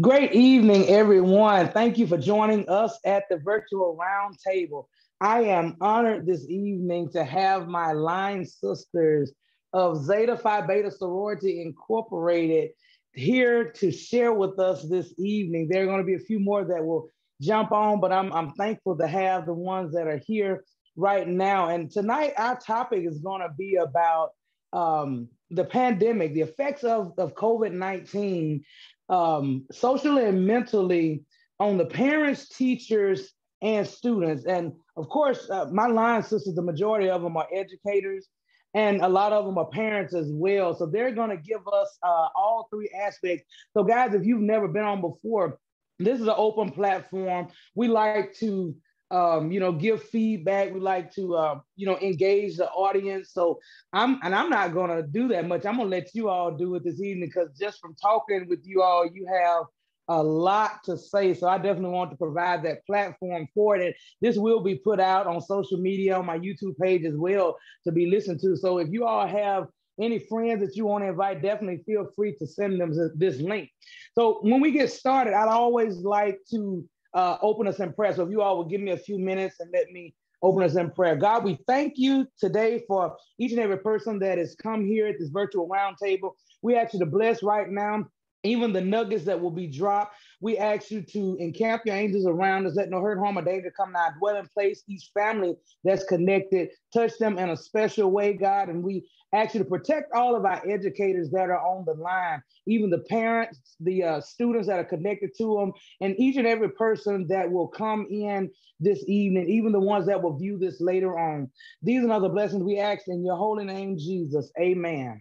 Great evening, everyone. Thank you for joining us at the virtual roundtable. I am honored this evening to have my line sisters of Zeta Phi Beta Sorority Incorporated here to share with us this evening. There are going to be a few more that will jump on, but I'm, I'm thankful to have the ones that are here right now. And tonight, our topic is going to be about um, the pandemic, the effects of, of COVID 19 um, socially and mentally on the parents, teachers, and students. And of course, uh, my line sisters, the majority of them are educators, and a lot of them are parents as well. So they're going to give us uh, all three aspects. So, guys, if you've never been on before, this is an open platform. We like to um, you know, give feedback. We like to, uh, you know, engage the audience. So I'm, and I'm not going to do that much. I'm to let you all do it this evening because just from talking with you all, you have a lot to say. So I definitely want to provide that platform for it. And this will be put out on social media, on my YouTube page as well to be listened to. So if you all have any friends that you want to invite, definitely feel free to send them this link. So when we get started, I'd always like to uh, open us in prayer. So if you all will give me a few minutes and let me open us in prayer. God, we thank you today for each and every person that has come here at this virtual roundtable. We ask you to bless right now even the nuggets that will be dropped. We ask you to encamp your angels around us, let no hurt, harm, or danger come nigh dwelling place. Each family that's connected, touch them in a special way, God. And we ask you to protect all of our educators that are on the line, even the parents, the uh, students that are connected to them, and each and every person that will come in this evening, even the ones that will view this later on. These and other blessings we ask in your holy name, Jesus. Amen.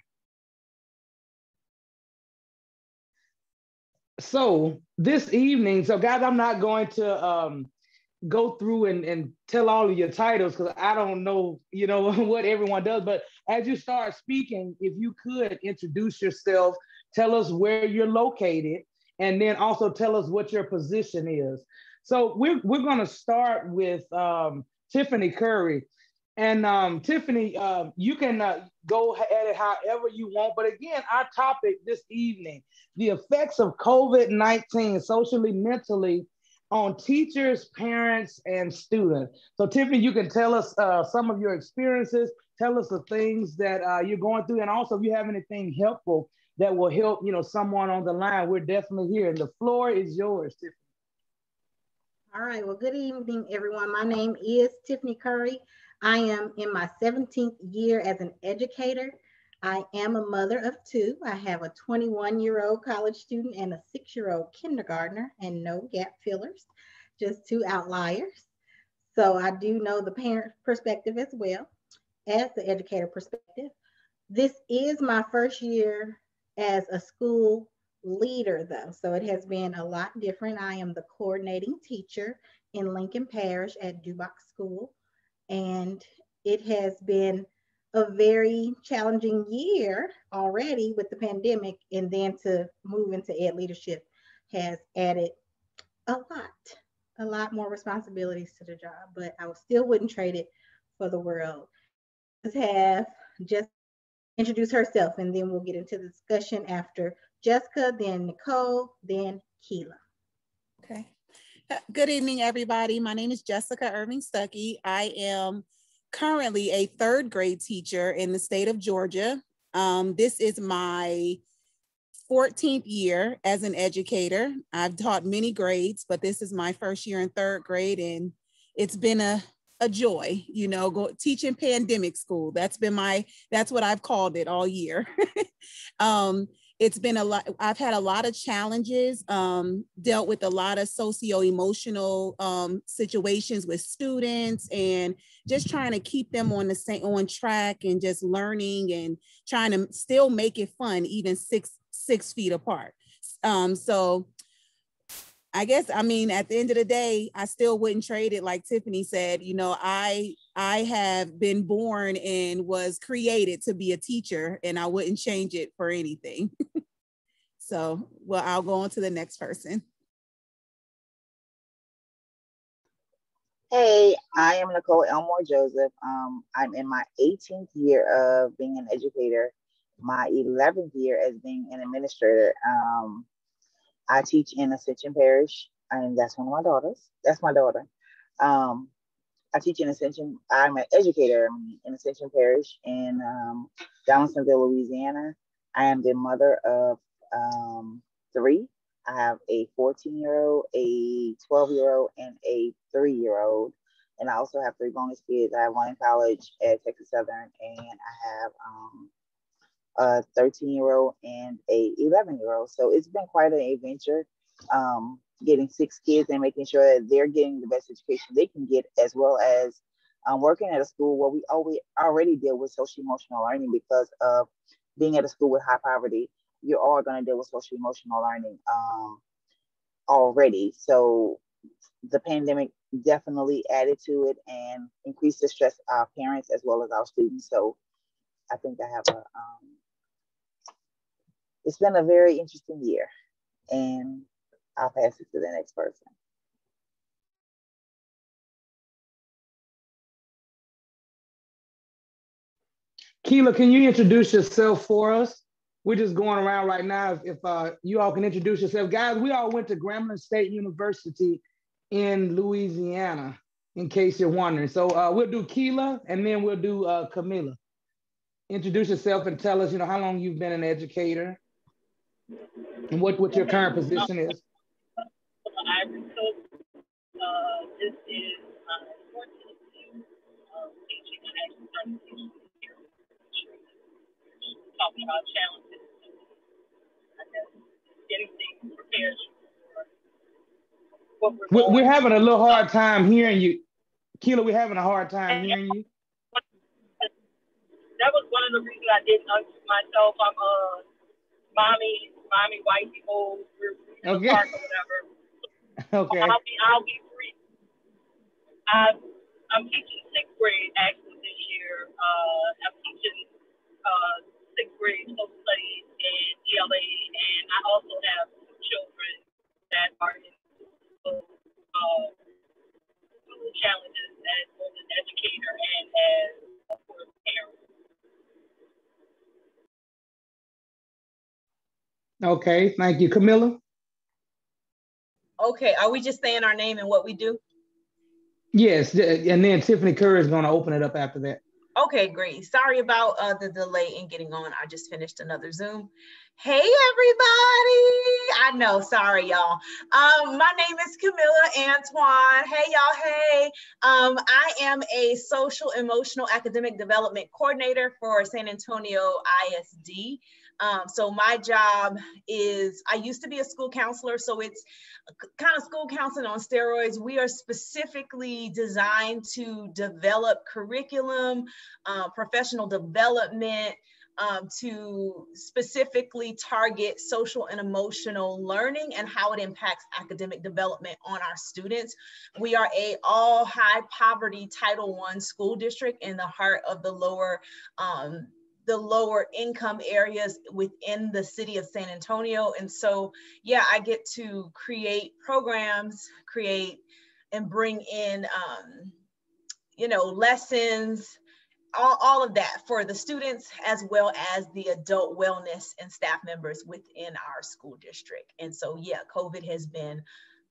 So this evening, so guys, I'm not going to um, go through and, and tell all of your titles because I don't know, you know, what everyone does. But as you start speaking, if you could introduce yourself, tell us where you're located, and then also tell us what your position is. So we're we're gonna start with um, Tiffany Curry. And um, Tiffany, uh, you can uh, go at it however you want. But again, our topic this evening, the effects of COVID-19 socially, mentally, on teachers, parents, and students. So, Tiffany, you can tell us uh, some of your experiences. Tell us the things that uh, you're going through, and also if you have anything helpful that will help, you know, someone on the line. We're definitely here, and the floor is yours, Tiffany. All right. Well, good evening, everyone. My name is Tiffany Curry. I am in my 17th year as an educator. I am a mother of two. I have a 21 year old college student and a six year old kindergartner, and no gap fillers, just two outliers. So I do know the parent perspective as well as the educator perspective. This is my first year as a school leader, though, so it has been a lot different. I am the coordinating teacher in Lincoln Parish at Dubach School, and it has been a very challenging year already with the pandemic, and then to move into ed leadership has added a lot, a lot more responsibilities to the job. But I still wouldn't trade it for the world. Let's have just introduce herself, and then we'll get into the discussion after Jessica, then Nicole, then Keela. Okay. Good evening, everybody. My name is Jessica Irving Stuckey. I am currently a third grade teacher in the state of Georgia. Um, this is my 14th year as an educator. I've taught many grades, but this is my first year in third grade, and it's been a a joy, you know, go teaching pandemic school. That's been my that's what I've called it all year. um, it's been a lot i've had a lot of challenges um, dealt with a lot of socio-emotional um, situations with students and just trying to keep them on the same on track and just learning and trying to still make it fun even six six feet apart um, so I guess I mean at the end of the day, I still wouldn't trade it like Tiffany said. You know, I I have been born and was created to be a teacher and I wouldn't change it for anything. so, well, I'll go on to the next person. Hey, I am Nicole Elmore Joseph. Um, I'm in my 18th year of being an educator, my 11th year as being an administrator. Um, I teach in Ascension Parish, and that's one of my daughters. That's my daughter. Um, I teach in Ascension. I'm an educator in Ascension Parish in um, Donaldsonville, Louisiana. I am the mother of um, three. I have a 14 year old, a 12 year old, and a three year old. And I also have three bonus kids. I have one in college at Texas Southern, and I have um, a 13 year old and a 11 year old. So it's been quite an adventure. Um, getting six kids and making sure that they're getting the best education they can get, as well as um, working at a school where we always already deal with social emotional learning because of being at a school with high poverty. You're all going to deal with social emotional learning um, already. So the pandemic definitely added to it and increased the stress of our parents as well as our students. So I think I have a, um, it's been a very interesting year. And I'll pass it to the next person. Keela, can you introduce yourself for us? We're just going around right now. If, if uh, you all can introduce yourself. Guys, we all went to Grambling State University in Louisiana, in case you're wondering. So uh, we'll do Keela and then we'll do uh, Camilla. Introduce yourself and tell us, you know, how long you've been an educator and what, what your current position is. Ivory Coast. Uh, this is my fourth year of teaching. I actually started teaching here, talking about challenges and I guess getting things prepared for what we're, we're having a little hard time hearing you. Keela, we're having a hard time hearing you. That was one of the reasons I didn't unmute myself. I'm a uh, mommy, mommy, wifey, old, we're in okay. park or whatever. Okay. I'll be I'll be free. I'm I'm teaching sixth grade actually this year. Uh, I'm teaching uh, sixth grade social studies and ELA, and I also have two children that are in uh, challenges as both an educator and as of course parent. Okay, thank you, Camilla. Okay, are we just saying our name and what we do? Yes, and then Tiffany Kerr is going to open it up after that. Okay, great. Sorry about uh, the delay in getting on. I just finished another Zoom. Hey, everybody. I know, sorry, y'all. Um, my name is Camilla Antoine. Hey, y'all. Hey. Um, I am a social emotional academic development coordinator for San Antonio ISD. Um, so my job is, I used to be a school counselor, so it's kind of school counseling on steroids. We are specifically designed to develop curriculum, uh, professional development, um, to specifically target social and emotional learning and how it impacts academic development on our students. We are a all high poverty Title One school district in the heart of the lower um, the lower income areas within the city of San Antonio. And so, yeah, I get to create programs, create and bring in, um, you know, lessons, all, all of that for the students as well as the adult wellness and staff members within our school district. And so, yeah, COVID has been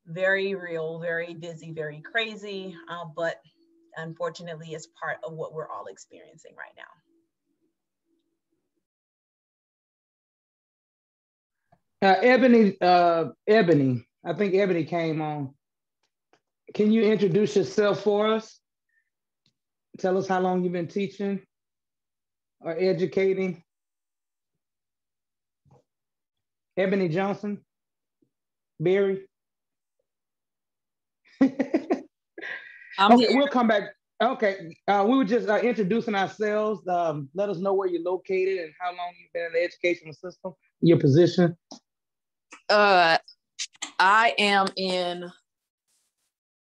very real, very busy, very crazy, uh, but unfortunately, it's part of what we're all experiencing right now. Uh, Ebony, uh, Ebony, I think Ebony came on. Can you introduce yourself for us? Tell us how long you've been teaching or educating. Ebony Johnson, Barry. okay, we'll come back. Okay, uh, we were just uh, introducing ourselves. Um, let us know where you're located and how long you've been in the educational system, your position. Uh, I am in,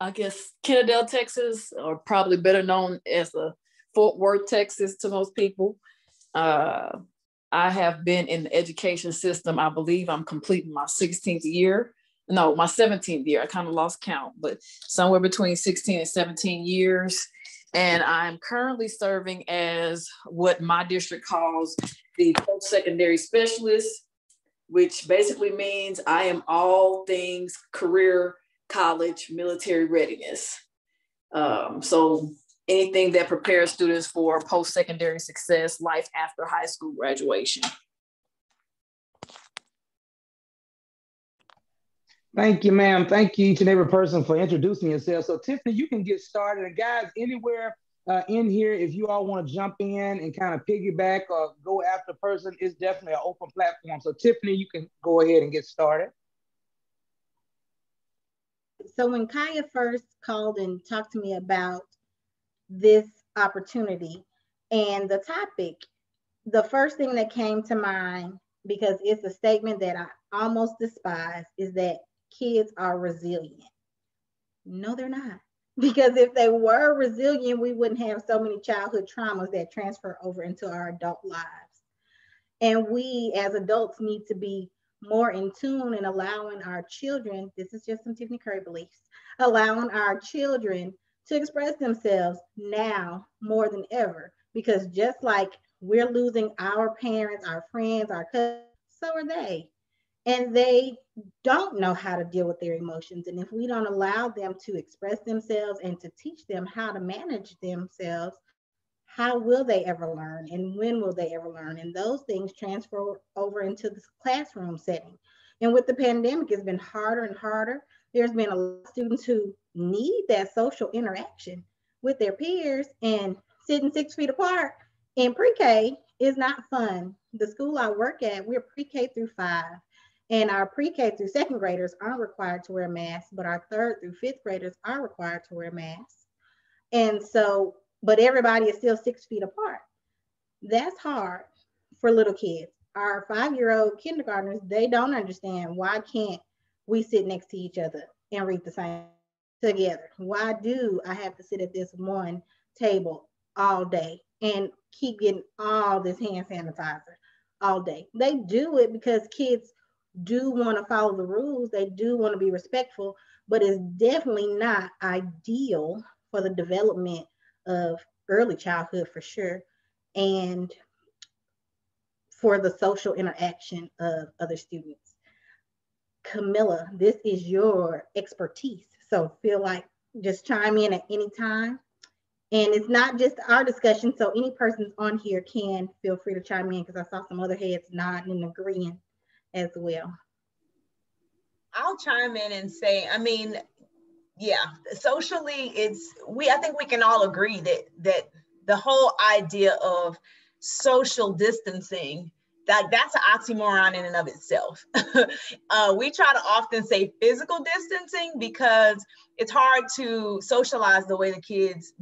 I guess, Kennedale, Texas, or probably better known as Fort Worth, Texas, to most people. Uh, I have been in the education system. I believe I'm completing my 16th year. No, my 17th year. I kind of lost count, but somewhere between 16 and 17 years. And I'm currently serving as what my district calls the post secondary specialist which basically means I am all things career, college, military readiness. Um, so anything that prepares students for post-secondary success, life after high school graduation. Thank you, ma'am. Thank you each and every person for introducing yourself. So Tiffany, you can get started. And guys, anywhere uh, in here, if you all want to jump in and kind of piggyback or go after a person, it's definitely an open platform. So Tiffany, you can go ahead and get started. So when Kaya first called and talked to me about this opportunity and the topic, the first thing that came to mind, because it's a statement that I almost despise, is that kids are resilient. No, they're not. Because if they were resilient, we wouldn't have so many childhood traumas that transfer over into our adult lives. And we as adults need to be more in tune and allowing our children, this is just some Tiffany Curry beliefs, allowing our children to express themselves now more than ever. Because just like we're losing our parents, our friends, our cousins, so are they. And they don't know how to deal with their emotions. And if we don't allow them to express themselves and to teach them how to manage themselves, how will they ever learn and when will they ever learn? And those things transfer over into the classroom setting. And with the pandemic, it's been harder and harder. There's been a lot of students who need that social interaction with their peers and sitting six feet apart in pre-K is not fun. The school I work at, we're pre-K through five. And our pre-K through second graders aren't required to wear masks, but our third through fifth graders are required to wear masks. And so but everybody is still six feet apart. That's hard for little kids. Our five-year-old kindergartners, they don't understand why can't we sit next to each other and read the same together? Why do I have to sit at this one table all day and keep getting all this hand sanitizer all day? They do it because kids do want to follow the rules. They do want to be respectful, but it's definitely not ideal for the development of early childhood for sure, and for the social interaction of other students. Camilla, this is your expertise. So feel like just chime in at any time. And it's not just our discussion, so any persons on here can feel free to chime in because I saw some other heads nodding and agreeing as well. I'll chime in and say, I mean, yeah socially it's we i think we can all agree that that the whole idea of social distancing that that's an oxymoron in and of itself. Uh, we try to often say physical distancing because it's hard to socialize the way the kids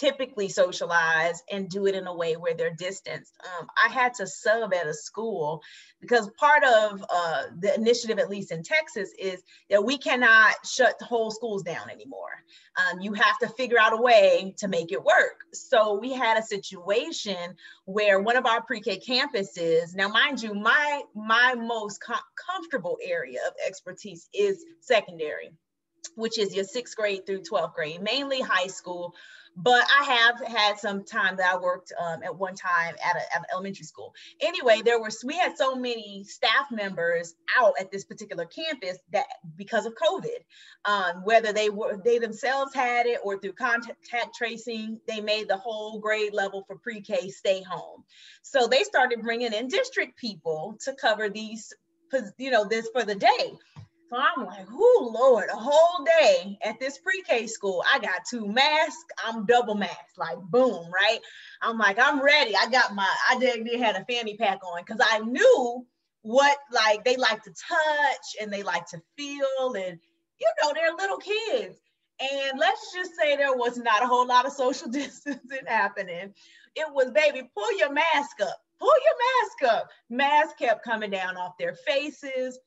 typically socialize and do it in a way where they're distanced. Um, I had to sub at a school because part of uh, the initiative, at least in Texas, is that we cannot shut the whole schools down anymore. Um, you have to figure out a way to make it work. So we had a situation where one of our pre-K campuses, now mind you, my, my most com comfortable area of expertise is secondary which is your sixth grade through 12th grade, mainly high school, but I have had some time that I worked um, at one time at, a, at, an elementary school. Anyway, there were we had so many staff members out at this particular campus that because of COVID, um, whether they were they themselves had it or through contact tracing, they made the whole grade level for pre-K stay home. So they started bringing in district people to cover these, you know, this for the day. So I'm like, oh Lord, a whole day at this pre-K school. I got two masks. I'm double masked, like boom, right? I'm like, I'm ready. I got my, I did, had a fanny pack on because I knew what like they like to touch and they like to feel and you know they're little kids. And let's just say there was not a whole lot of social distancing happening. It was, baby, pull your mask up, pull your mask up. Mask kept coming down off their faces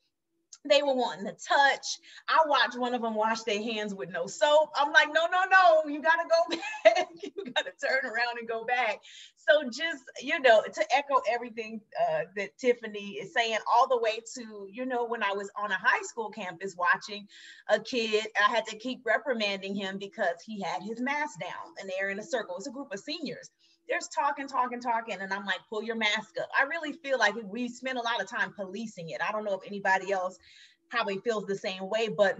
they were wanting to touch. I watched one of them wash their hands with no soap. I'm like, no, no, no, you gotta go back. you gotta turn around and go back. So just, you know, to echo everything uh, that Tiffany is saying, all the way to, you know, when I was on a high school campus watching a kid, I had to keep reprimanding him because he had his mask down and they're in a circle. It's a group of seniors there's talking, talking, talking, and I'm like, pull your mask up. I really feel like we spend a lot of time policing it. I don't know if anybody else probably feels the same way, but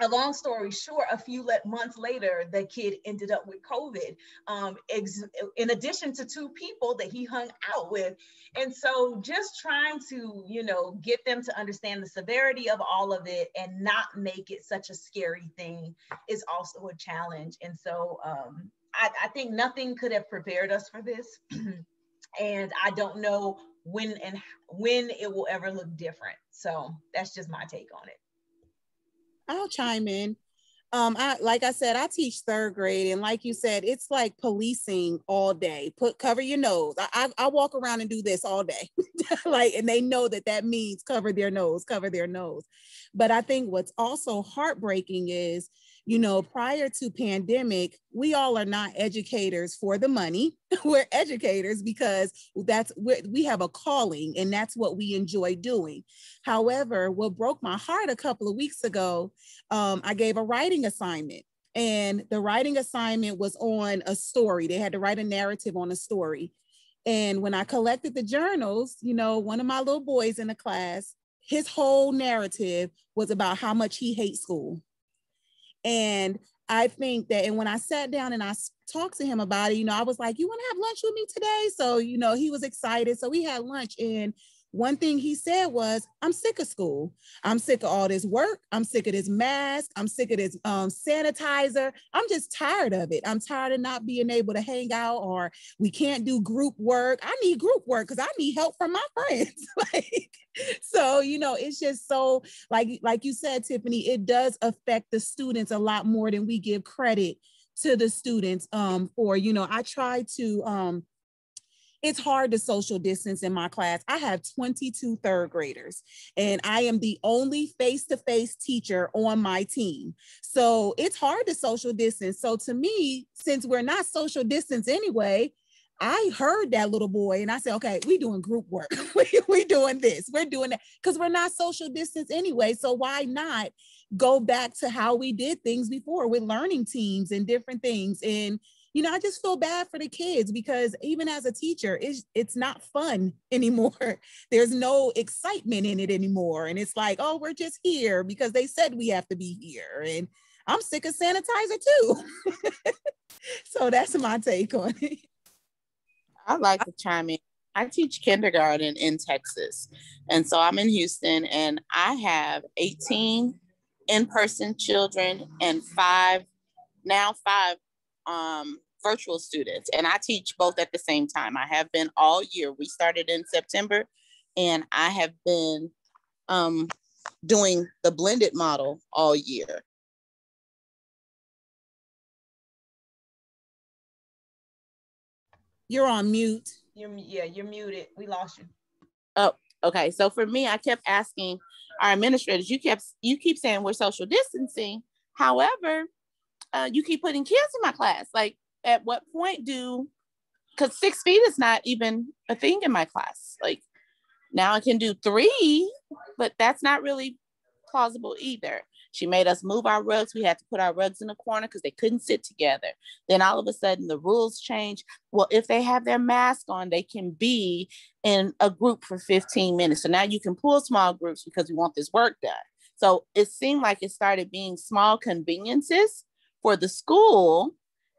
a long story short, a few let months later, the kid ended up with COVID, um, ex- in addition to two people that he hung out with. And so just trying to, you know, get them to understand the severity of all of it and not make it such a scary thing is also a challenge. And so um, I, I think nothing could have prepared us for this. and I don't know when and when it will ever look different. So that's just my take on it. I'll chime in. Um, I like I said, I teach third grade, and like you said, it's like policing all day. Put cover your nose. I I, I walk around and do this all day, like, and they know that that means cover their nose, cover their nose. But I think what's also heartbreaking is you know prior to pandemic we all are not educators for the money. We're educators because that's we have a calling and that's what we enjoy doing. However what broke my heart a couple of weeks ago um, i gave a writing assignment and the writing assignment was on a story. They had to write a narrative on a story. And when i collected the journals you know one of my little boys in the class his whole narrative was about how much he hates school and I think that, and when I sat down and I talked to him about it, you know, I was like, You want to have lunch with me today? So, you know, he was excited. So we had lunch. And one thing he said was, I'm sick of school. I'm sick of all this work. I'm sick of this mask. I'm sick of this um, sanitizer. I'm just tired of it. I'm tired of not being able to hang out or we can't do group work. I need group work because I need help from my friends. like, so, you know, it's just so like, like you said, Tiffany, it does affect the students a lot more than we give credit to the students um, for, you know, I try to um, it's hard to social distance in my class. I have 22 third graders, and I am the only face to face teacher on my team. So it's hard to social distance. So to me, since we're not social distance anyway, I heard that little boy and I said, okay, we doing group work. we, we doing this. We're doing that because we're not social distance anyway. So why not go back to how we did things before with learning teams and different things? And you know, I just feel bad for the kids because even as a teacher, it's it's not fun anymore. There's no excitement in it anymore. And it's like, oh, we're just here because they said we have to be here. And I'm sick of sanitizer too. so that's my take on it. I'd like to chime in. I teach kindergarten in Texas. And so I'm in Houston and I have 18 in-person children and five, now five um, virtual students and I teach both at the same time. I have been all year. We started in September and I have been um, doing the blended model all year. You're on mute. You're, yeah, you're muted. We lost you. Oh, okay. So for me, I kept asking our administrators, you kept you keep saying we're social distancing. However, uh, you keep putting kids in my class. Like at what point do because six feet is not even a thing in my class. Like now i can do three but that's not really plausible either. She made us move our rugs. We had to put our rugs in the corner because they couldn't sit together. Then all of a sudden the rules change. Well if they have their mask on they can be in a group for 15 minutes. So now you can pull small groups because we want this work done. So it seemed like it started being small conveniences for the school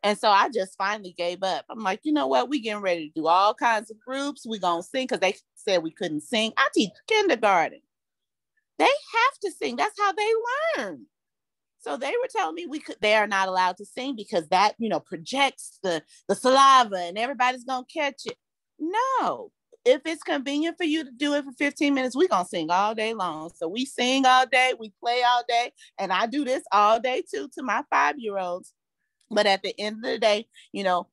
and so I just finally gave up. I'm like, you know what? We getting ready to do all kinds of groups. We gonna sing because they said we couldn't sing. I teach kindergarten. They have to sing. That's how they learn. So they were telling me we could they are not allowed to sing because that, you know, projects the the saliva and everybody's gonna catch it. No, if it's convenient for you to do it for 15 minutes, we're gonna sing all day long. So we sing all day, we play all day, and I do this all day too to my five-year-olds. But at the end of the day, you know,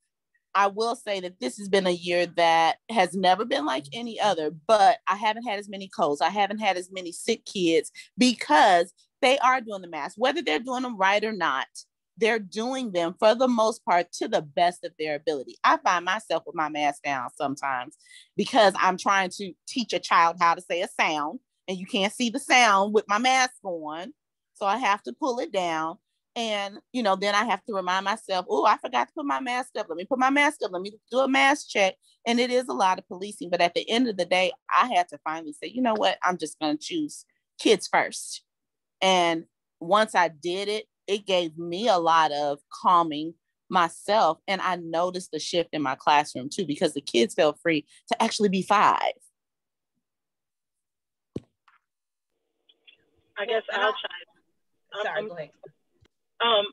I will say that this has been a year that has never been like any other, but I haven't had as many colds. I haven't had as many sick kids because they are doing the mask, whether they're doing them right or not. They're doing them for the most part to the best of their ability. I find myself with my mask down sometimes because I'm trying to teach a child how to say a sound, and you can't see the sound with my mask on. So I have to pull it down And you know, then I have to remind myself, oh, I forgot to put my mask up. Let me put my mask up. Let me do a mask check. And it is a lot of policing. But at the end of the day, I had to finally say, you know what? I'm just gonna choose kids first. And once I did it, it gave me a lot of calming myself. And I noticed the shift in my classroom too, because the kids felt free to actually be five. I guess I'll chime. Sorry, go ahead. Um,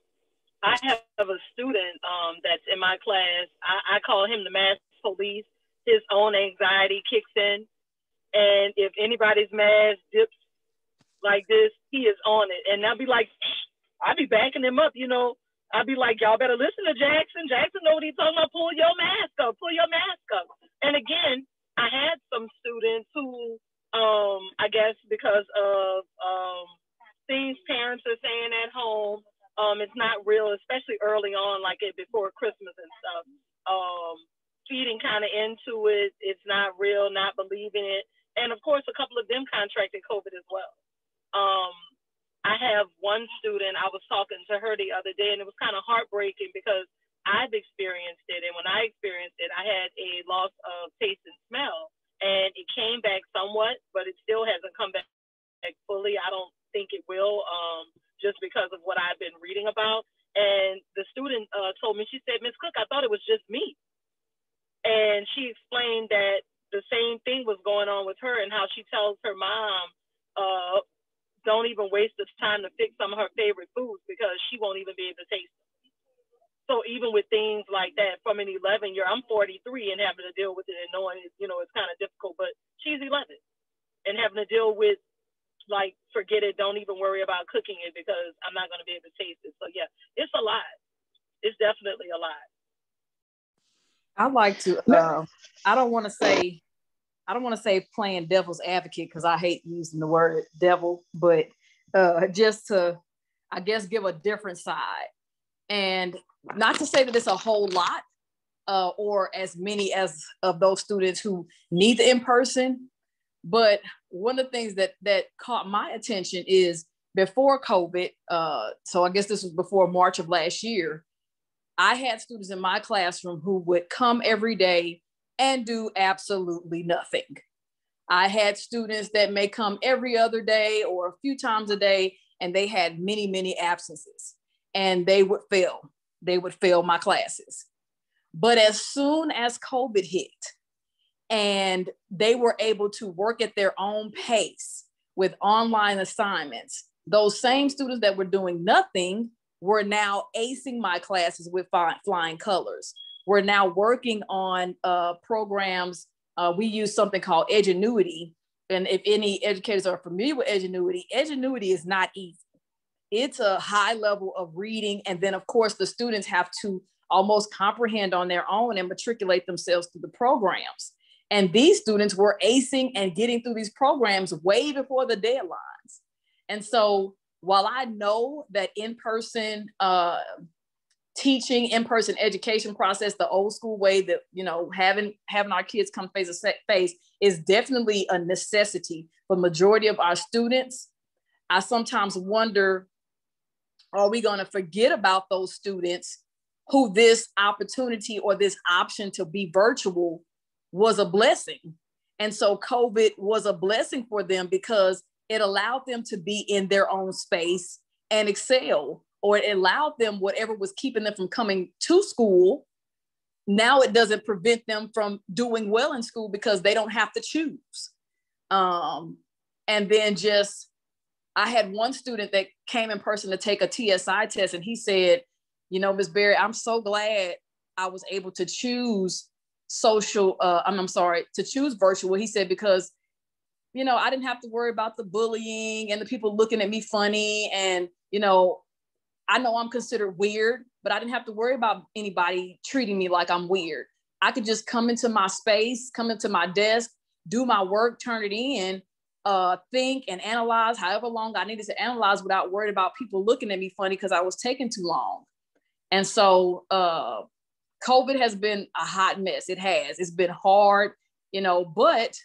I have a student um, that's in my class. I, I call him the mask police. His own anxiety kicks in, and if anybody's mask dips like this, he is on it. And I'll be like, I'll be backing him up, you know. I'll be like, y'all better listen to Jackson. Jackson know what he's talking about. Pull your mask up. Pull your mask up. And again, I had some students who, um, I guess because of um, things parents are saying at home, um, it's not real, especially early on, like it before Christmas and stuff. Um, feeding kind of into it, it's not real, not believing it, and of course, a couple of them contracted COVID as well. Um, I have one student. I was talking to her the other day, and it was kind of heartbreaking because I've experienced it, and when I experienced it, I had a loss of taste and smell, and it came back somewhat, but it still hasn't come back fully. I don't think it will. Um, just because of what I've been reading about. And the student uh, told me, she said, Miss Cook, I thought it was just me. And she explained that the same thing was going on with her and how she tells her mom, uh, don't even waste the time to fix some of her favorite foods because she won't even be able to taste them. So even with things like that, from an 11 year, I'm 43 and having to deal with it and knowing, you know, it's kind of difficult, but she's 11 and having to deal with like forget it. Don't even worry about cooking it because i'm not going to be able to taste it. So yeah it's a lot. It's definitely a lot. I like to uh, i don't want to say i don't want to say playing devil's advocate because i hate using the word devil but uh, just to i guess give a different side. And not to say that it's a whole lot uh, or as many as of those students who need the in-person but one of the things that that caught my attention is before COVID, uh, so I guess this was before March of last year, I had students in my classroom who would come every day and do absolutely nothing. I had students that may come every other day or a few times a day, and they had many, many absences, and they would fail. They would fail my classes. But as soon as COVID hit, and they were able to work at their own pace with online assignments. Those same students that were doing nothing were now acing my classes with flying colors. We're now working on uh, programs. Uh, we use something called Edgenuity. And if any educators are familiar with Edgenuity, Edgenuity is not easy. It's a high level of reading. And then, of course, the students have to almost comprehend on their own and matriculate themselves through the programs. And these students were acing and getting through these programs way before the deadlines. And so while I know that in-person uh, teaching, in-person education process, the old school way that, you know, having, having our kids come face to face is definitely a necessity for majority of our students. I sometimes wonder, are we gonna forget about those students who this opportunity or this option to be virtual was a blessing. And so COVID was a blessing for them because it allowed them to be in their own space and excel, or it allowed them whatever was keeping them from coming to school. Now it doesn't prevent them from doing well in school because they don't have to choose. Um, and then just, I had one student that came in person to take a TSI test, and he said, You know, Ms. Berry, I'm so glad I was able to choose social uh I'm, I'm sorry to choose virtual. He said because you know i didn't have to worry about the bullying and the people looking at me funny and you know i know i'm considered weird but i didn't have to worry about anybody treating me like i'm weird. I could just come into my space come into my desk do my work turn it in uh, think and analyze however long i needed to analyze without worried about people looking at me funny because i was taking too long. And so uh, COVID has been a hot mess. It has. It's been hard, you know, but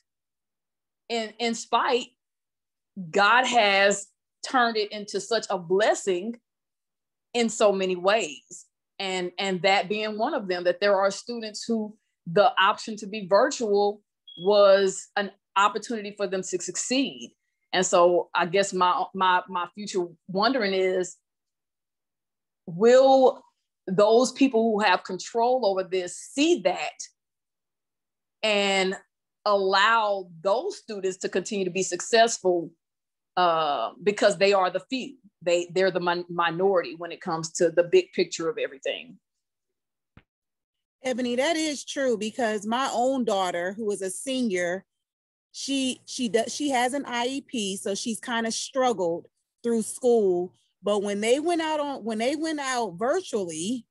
in in spite, God has turned it into such a blessing in so many ways. And, and that being one of them, that there are students who the option to be virtual was an opportunity for them to succeed. And so I guess my my my future wondering is will those people who have control over this see that and allow those students to continue to be successful uh, because they are the few. They they're the min- minority when it comes to the big picture of everything. Ebony, that is true because my own daughter, who is a senior, she she does she has an IEP, so she's kind of struggled through school. But when they went out on when they went out virtually,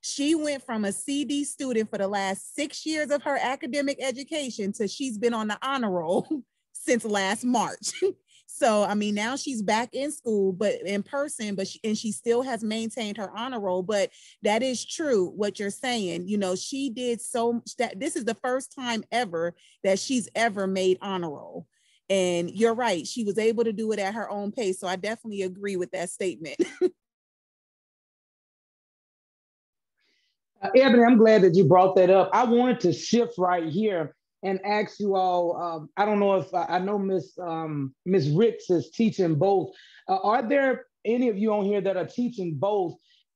she went from a CD student for the last six years of her academic education to she's been on the honor roll since last March. so I mean, now she's back in school, but in person, but she, and she still has maintained her honor roll. But that is true what you're saying. You know, she did so that this is the first time ever that she's ever made honor roll. And you're right, she was able to do it at her own pace. So I definitely agree with that statement. Uh, Ebony, I'm glad that you brought that up. I wanted to shift right here and ask you all. Um, I don't know if I know Miss um, Miss Ricks is teaching both. Uh, are there any of you on here that are teaching both?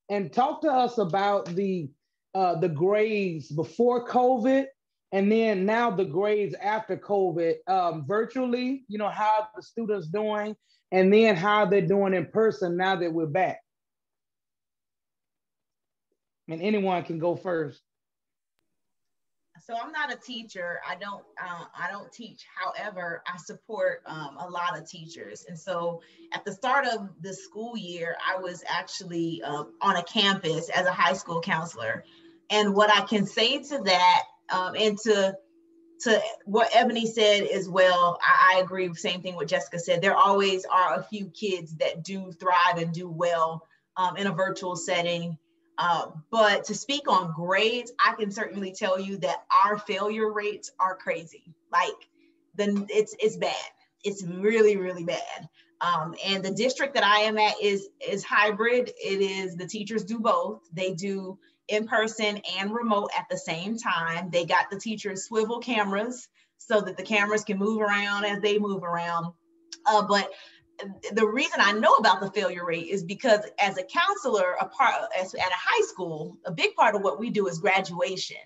And talk to us about the uh, the grades before COVID, and then now the grades after COVID, um, virtually. You know how the students doing, and then how they're doing in person now that we're back and anyone can go first. So I'm not a teacher. I don't. Uh, I don't teach. However, I support um, a lot of teachers. And so at the start of the school year, I was actually uh, on a campus as a high school counselor. And what I can say to that, um, and to to what Ebony said as well, I, I agree. Same thing what Jessica said. There always are a few kids that do thrive and do well um, in a virtual setting uh, but to speak on grades, I can certainly tell you that our failure rates are crazy. Like, then it's it's bad. It's really really bad. Um, and the district that I am at is is hybrid. It is the teachers do both. They do in person and remote at the same time. They got the teachers swivel cameras so that the cameras can move around as they move around. Uh, but the reason I know about the failure rate is because as a counselor, a part as, at a high school, a big part of what we do is graduation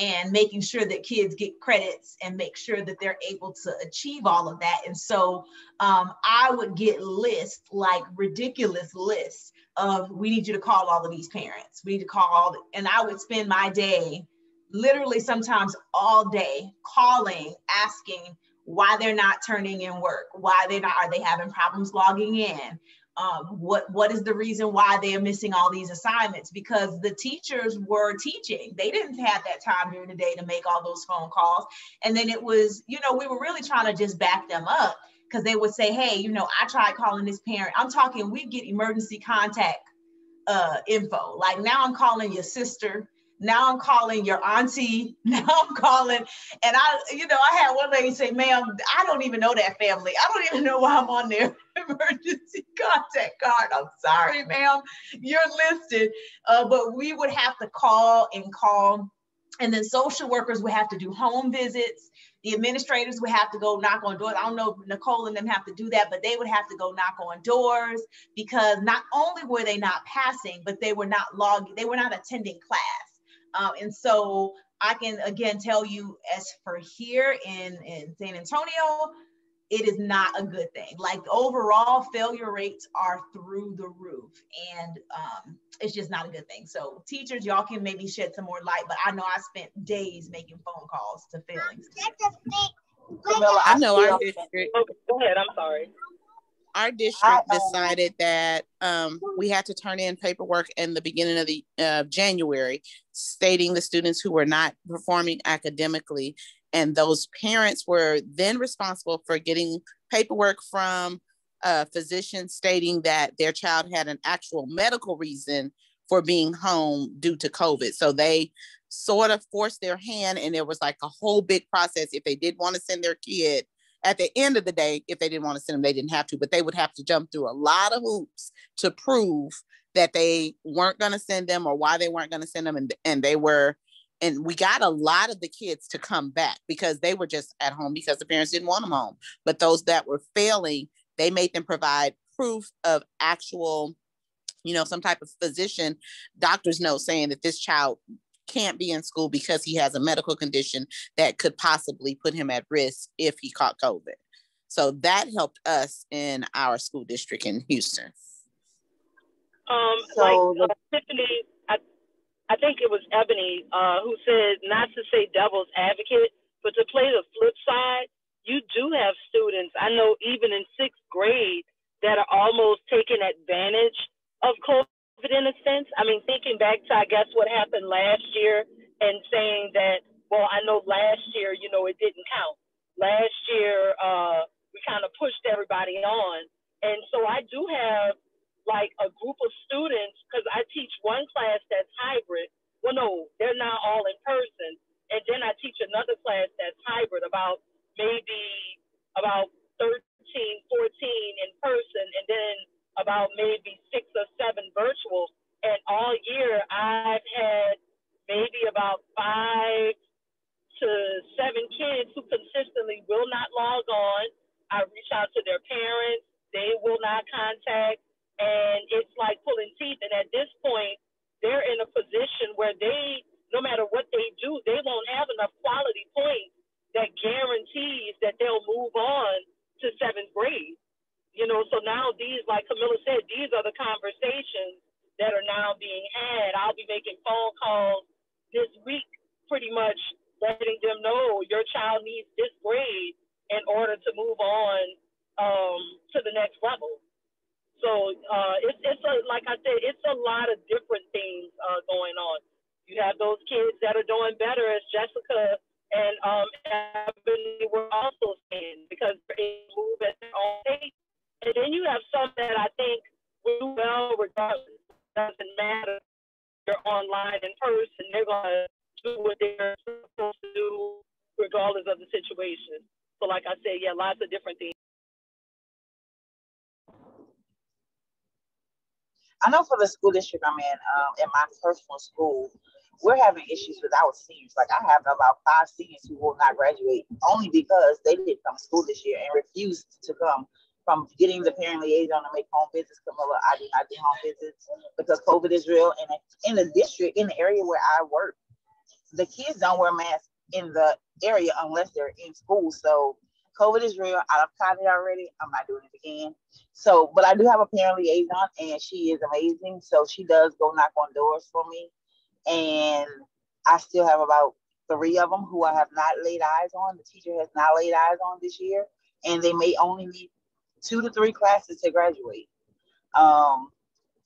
and making sure that kids get credits and make sure that they're able to achieve all of that. And so um, I would get lists like ridiculous lists of we need you to call all of these parents. We need to call all, and I would spend my day, literally sometimes all day, calling, asking why they're not turning in work, why they're not are they having problems logging in, um, what what is the reason why they are missing all these assignments? Because the teachers were teaching, they didn't have that time during the day to make all those phone calls, and then it was you know we were really trying to just back them up because they would say, hey, you know, I tried calling this parent. I'm talking, we get emergency contact uh, info. Like now I'm calling your sister now I'm calling your auntie. Now I'm calling. And I, you know, I had one lady say, ma'am, I don't even know that family. I don't even know why I'm on their emergency contact card. I'm sorry, ma'am. You're listed. Uh, but we would have to call and call. And then social workers would have to do home visits. The administrators would have to go knock on doors. I don't know Nicole and them have to do that, but they would have to go knock on doors because not only were they not passing, but they were not logging, they were not attending class. Um, and so I can again tell you, as for here in, in San Antonio, it is not a good thing. Like overall failure rates are through the roof and um, it's just not a good thing. So teachers, y'all can maybe shed some more light, but I know I spent days making phone calls to failing. Camilla, I know our district. Go ahead, I'm sorry our district decided that um, we had to turn in paperwork in the beginning of the uh, January, stating the students who were not performing academically, and those parents were then responsible for getting paperwork from a physician stating that their child had an actual medical reason for being home due to COVID. So they sort of forced their hand, and there was like a whole big process if they did want to send their kid at the end of the day, if they didn't want to send them, they didn't have to, but they would have to jump through a lot of hoops to prove that they weren't going to send them or why they weren't going to send them and, and they were and we got a lot of the kids to come back because they were just at home because the parents didn't want them home. But those that were failing they made them provide proof of actual you know some type of physician doctor's note saying that this child can't be in school because he has a medical condition that could possibly put him at risk if he caught covid. So that helped us in our school district in houston. Um, So like uh, Tiffany, I, think it was Ebony uh, who said not to say devil's advocate, but to play the flip side. You do have students I know even in sixth grade that are almost taking advantage of COVID in a sense. I mean, thinking back to I guess what happened last year and saying that, well, I know last year, you know, it didn't count. Last year, uh, we kind of pushed everybody on, and so I do have like a group of students because I teach one class that's hybrid. Well, no, they're not all in person, and then I teach another class that's hybrid, about maybe about 13, 14 in person, and then about maybe six or seven virtual. And all year, I've had maybe about five to seven kids who consistently will not log on. I reach out to their parents, they will not contact and it's like pulling teeth. And at this point, they're in a position where they, no matter what they do, they won't have enough quality points that guarantees that they'll move on to seventh grade. You know, so now these, like Camilla said, these are the conversations that are now being had. I'll be making phone calls this week, pretty much letting them know your child needs this grade in order to move on um, to the next level. So uh, it's it's a like I said, it's a lot of different things uh, going on. You have those kids that are doing better, as Jessica the school district I'm in, um, in my personal school, we're having issues with our seniors. Like I have about five seniors who will not graduate only because they didn't come to school this year and refused to come from getting the parent liaison to make home visits. Camilla, I do not do home visits because COVID is real. And in the district, in the area where I work, the kids don't wear masks in the area unless they're in school. So COVID is real. I've tried it already. I'm not doing it again. So, but I do have a parent liaison and she is amazing. So she does go knock on doors for me. And I still have about three of them who I have not laid eyes on. The teacher has not laid eyes on this year. And they may only need two to three classes to graduate. Um,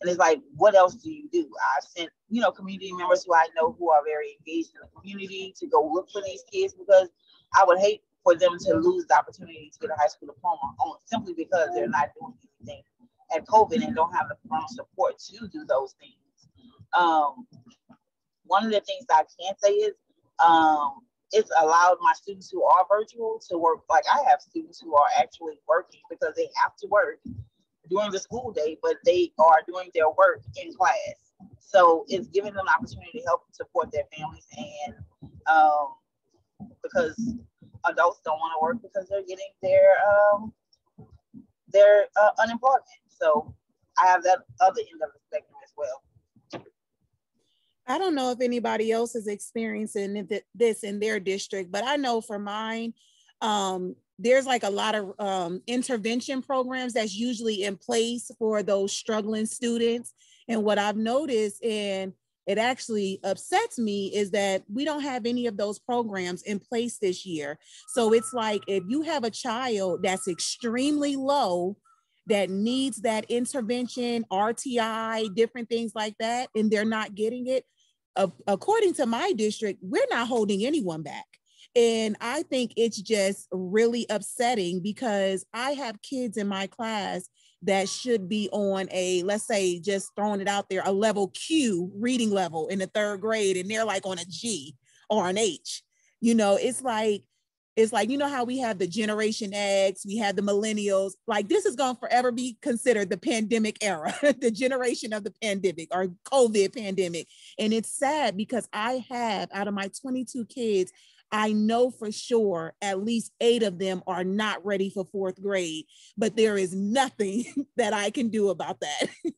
and it's like, what else do you do? I've sent, you know, community members who I know who are very engaged in the community to go look for these kids because I would hate for them to lose the opportunity to get a high school diploma on simply because they're not doing anything at COVID and don't have the parental support to do those things. Um, one of the things I can say is um, it's allowed my students who are virtual to work. Like I have students who are actually working because they have to work during the school day, but they are doing their work in class. So it's giving them an opportunity to help support their families and um, because adults don't want to work because they're getting their um, their uh, unemployment. So I have that other end of the spectrum as well. I don't know if anybody else is experiencing this in their district, but I know for mine, um, there's like a lot of um, intervention programs that's usually in place for those struggling students. And what I've noticed in it actually upsets me is that we don't have any of those programs in place this year. So it's like if you have a child that's extremely low that needs that intervention, RTI, different things like that, and they're not getting it, uh, according to my district, we're not holding anyone back. And I think it's just really upsetting because I have kids in my class that should be on a, let's say, just throwing it out there, a level Q reading level in the third grade, and they're like on a G or an H. You know, it's like it's like you know how we have the generation x we have the millennials like this is going to forever be considered the pandemic era the generation of the pandemic or covid pandemic and it's sad because i have out of my 22 kids i know for sure at least eight of them are not ready for fourth grade but there is nothing that i can do about that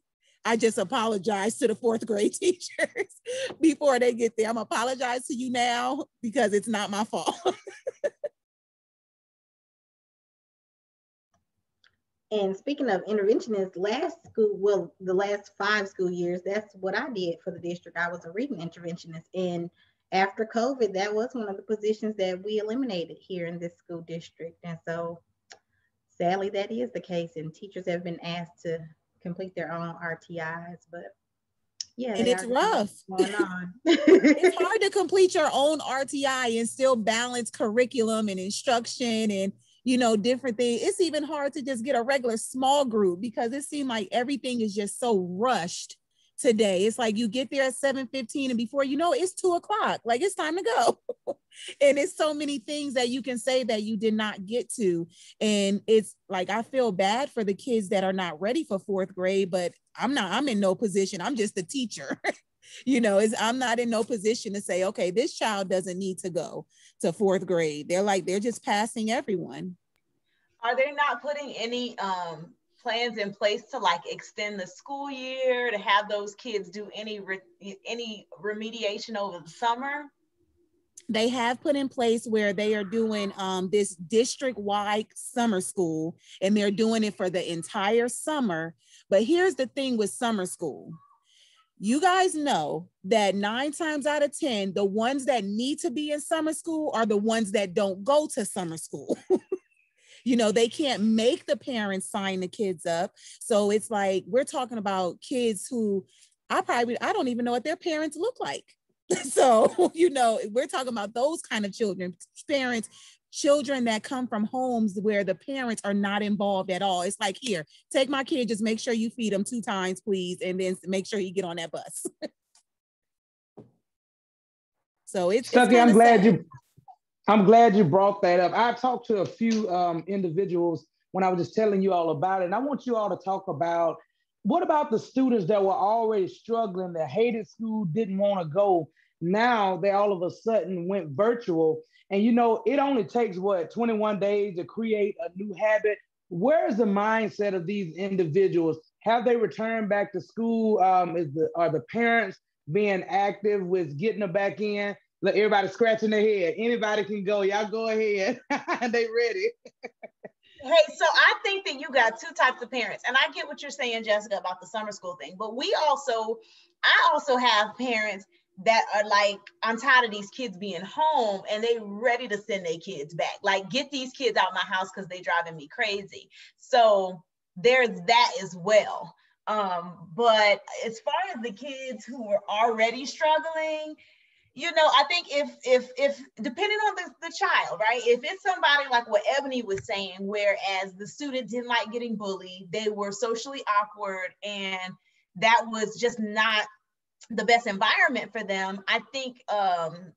I just apologize to the fourth grade teachers before they get there. I'm apologize to you now because it's not my fault. And speaking of interventionists, last school, well, the last five school years, that's what I did for the district. I was a reading interventionist. And after COVID, that was one of the positions that we eliminated here in this school district. And so sadly, that is the case. And teachers have been asked to complete their own RTIs, but yeah, and it's rough. it's hard to complete your own RTI and still balance curriculum and instruction and you know, different things. It's even hard to just get a regular small group because it seemed like everything is just so rushed today. It's like you get there at 7:15 and before you know it's two o'clock. Like it's time to go. and it's so many things that you can say that you did not get to. And it's like I feel bad for the kids that are not ready for fourth grade, but I'm not, I'm in no position. I'm just a teacher. you know, is I'm not in no position to say, okay, this child doesn't need to go to fourth grade. They're like, they're just passing everyone. Are they not putting any um, plans in place to like extend the school year to have those kids do any re- any remediation over the summer? They have put in place where they are doing um, this district wide summer school and they're doing it for the entire summer. But here's the thing with summer school you guys know that nine times out of 10, the ones that need to be in summer school are the ones that don't go to summer school. you know, they can't make the parents sign the kids up. So it's like we're talking about kids who I probably, I don't even know what their parents look like. so, you know, we're talking about those kind of children, parents children that come from homes where the parents are not involved at all. It's like, here, take my kid, just make sure you feed him two times, please, and then make sure you get on that bus. so it's, Stucky, it's I'm glad sad. you I'm glad you brought that up. I talked to a few um, individuals when I was just telling you all about it, and I want you all to talk about what about the students that were already struggling, that hated school, didn't want to go. Now they all of a sudden went virtual and you know, it only takes what 21 days to create a new habit. Where is the mindset of these individuals? Have they returned back to school? Um, is the are the parents being active with getting them back in? Let everybody scratching their head. Anybody can go. Y'all go ahead. they ready. hey, so I think that you got two types of parents, and I get what you're saying, Jessica, about the summer school thing. But we also, I also have parents that are like, I'm tired of these kids being home and they ready to send their kids back. Like, get these kids out my house because they driving me crazy. So there's that as well. Um, but as far as the kids who are already struggling, you know, I think if if if depending on the, the child, right? If it's somebody like what Ebony was saying, whereas the student didn't like getting bullied, they were socially awkward and that was just not the best environment for them, I think um,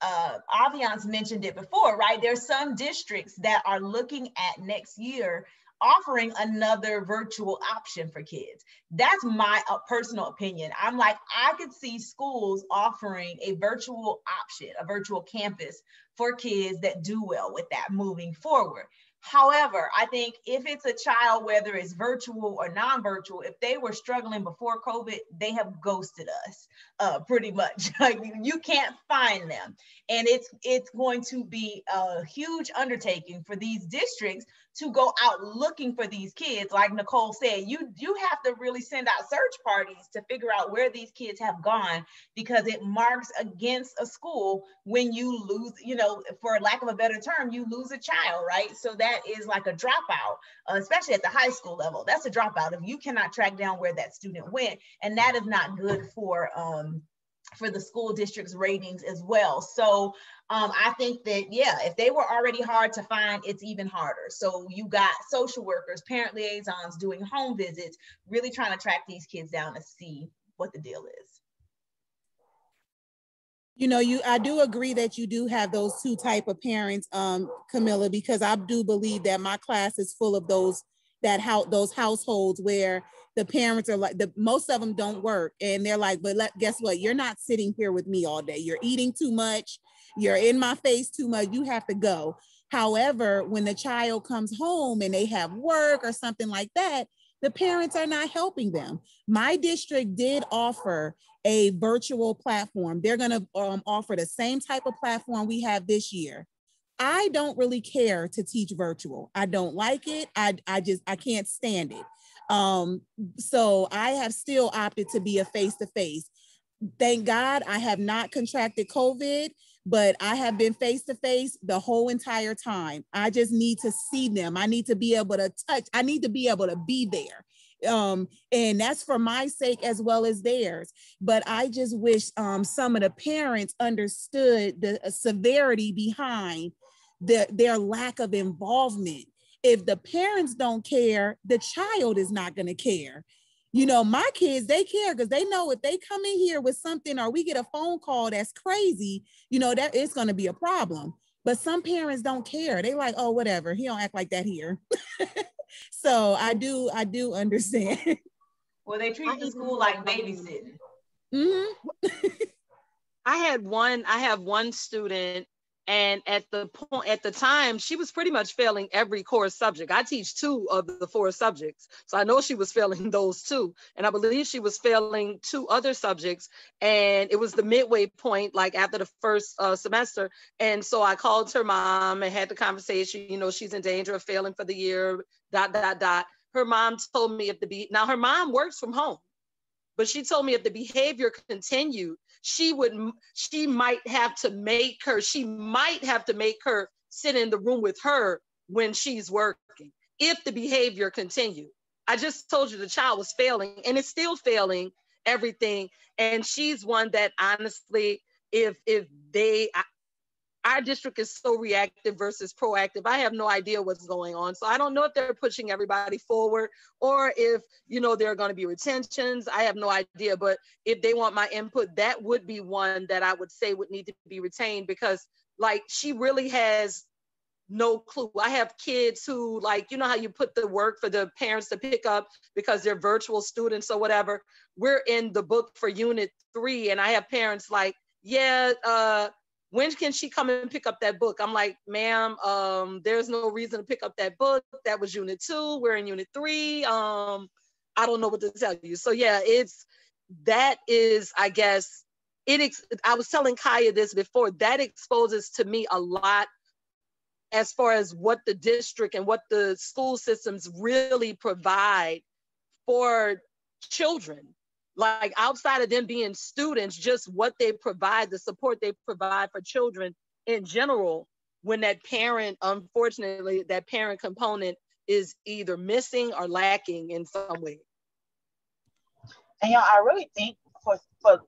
uh, Aviance mentioned it before, right? There's some districts that are looking at next year offering another virtual option for kids. That's my uh, personal opinion. I'm like, I could see schools offering a virtual option, a virtual campus for kids that do well with that moving forward. However, I think if it's a child, whether it's virtual or non-virtual, if they were struggling before COVID, they have ghosted us uh, pretty much. like you can't find them, and it's it's going to be a huge undertaking for these districts to go out looking for these kids like nicole said you you have to really send out search parties to figure out where these kids have gone because it marks against a school when you lose you know for lack of a better term you lose a child right? So that is like a dropout uh, especially at the high school level. That's a dropout if you cannot track down where that student went and that is not good for um for the school district's ratings as well. So um, I think that, yeah, if they were already hard to find, it's even harder. So you got social workers, parent liaisons doing home visits, really trying to track these kids down to see what the deal is. You know, you I do agree that you do have those two type of parents, um, Camilla, because I do believe that my class is full of those that how those households where the parents are like the most of them don't work and they're like but let, guess what? You're not sitting here with me all day. You're eating too much. You're in my face too much. You have to go. However when the child comes home and they have work or something like that the parents are not helping them. My district did offer a virtual platform. They're going to um, offer the same type of platform we have this year I don't really care to teach virtual. I don't like it. I, I just I can't stand it. Um, so I have still opted to be a face to face. Thank God I have not contracted COVID, but I have been face to face the whole entire time. I just need to see them. I need to be able to touch, I need to be able to be there. Um, and that's for my sake as well as theirs. But I just wish um, some of the parents understood the uh, severity behind the, their lack of involvement if the parents don't care, the child is not going to care. You know, my kids, they care because they know if they come in here with something or we get a phone call that's crazy, you know, that it's going to be a problem. But some parents don't care. They like, oh, whatever. He don't act like that here. so I do, I do understand. Well, they treat the school like babysitting. Mm-hmm. I had one, I have one student and at the point at the time she was pretty much failing every core subject. I teach two of the four subjects so i know she was failing those two. And i believe she was failing two other subjects and it was the midway point like after the first uh, semester. And so i called her mom and had the conversation you know she's in danger of failing for the year dot dot dot. Her mom told me if the be now her mom works from home but she told me if the behavior continued she would she might have to make her she might have to make her sit in the room with her when she's working if the behavior continued i just told you the child was failing and it's still failing everything. And she's one that honestly if if they our district is so reactive versus proactive. I have no idea what's going on. So I don't know if they're pushing everybody forward or if, you know, there are going to be retentions. I have no idea. But if they want my input, that would be one that I would say would need to be retained because like she really has no clue. I have kids who like, you know how you put the work for the parents to pick up because they're virtual students or whatever. We're in the book for unit three and I have parents like, yeah, uh, when can she come and pick up that book? I'm like, ma'am, um, there's no reason to pick up that book. That was unit two. We're in unit three. Um, I don't know what to tell you. So yeah, it's that is, I guess, it. Ex- I was telling Kaya this before. That exposes to me a lot as far as what the district and what the school systems really provide for children like outside of them being students, just what they provide, the support they provide for children in general, when that parent, unfortunately, that parent component is either missing or lacking in some way. And y'all, I really think for for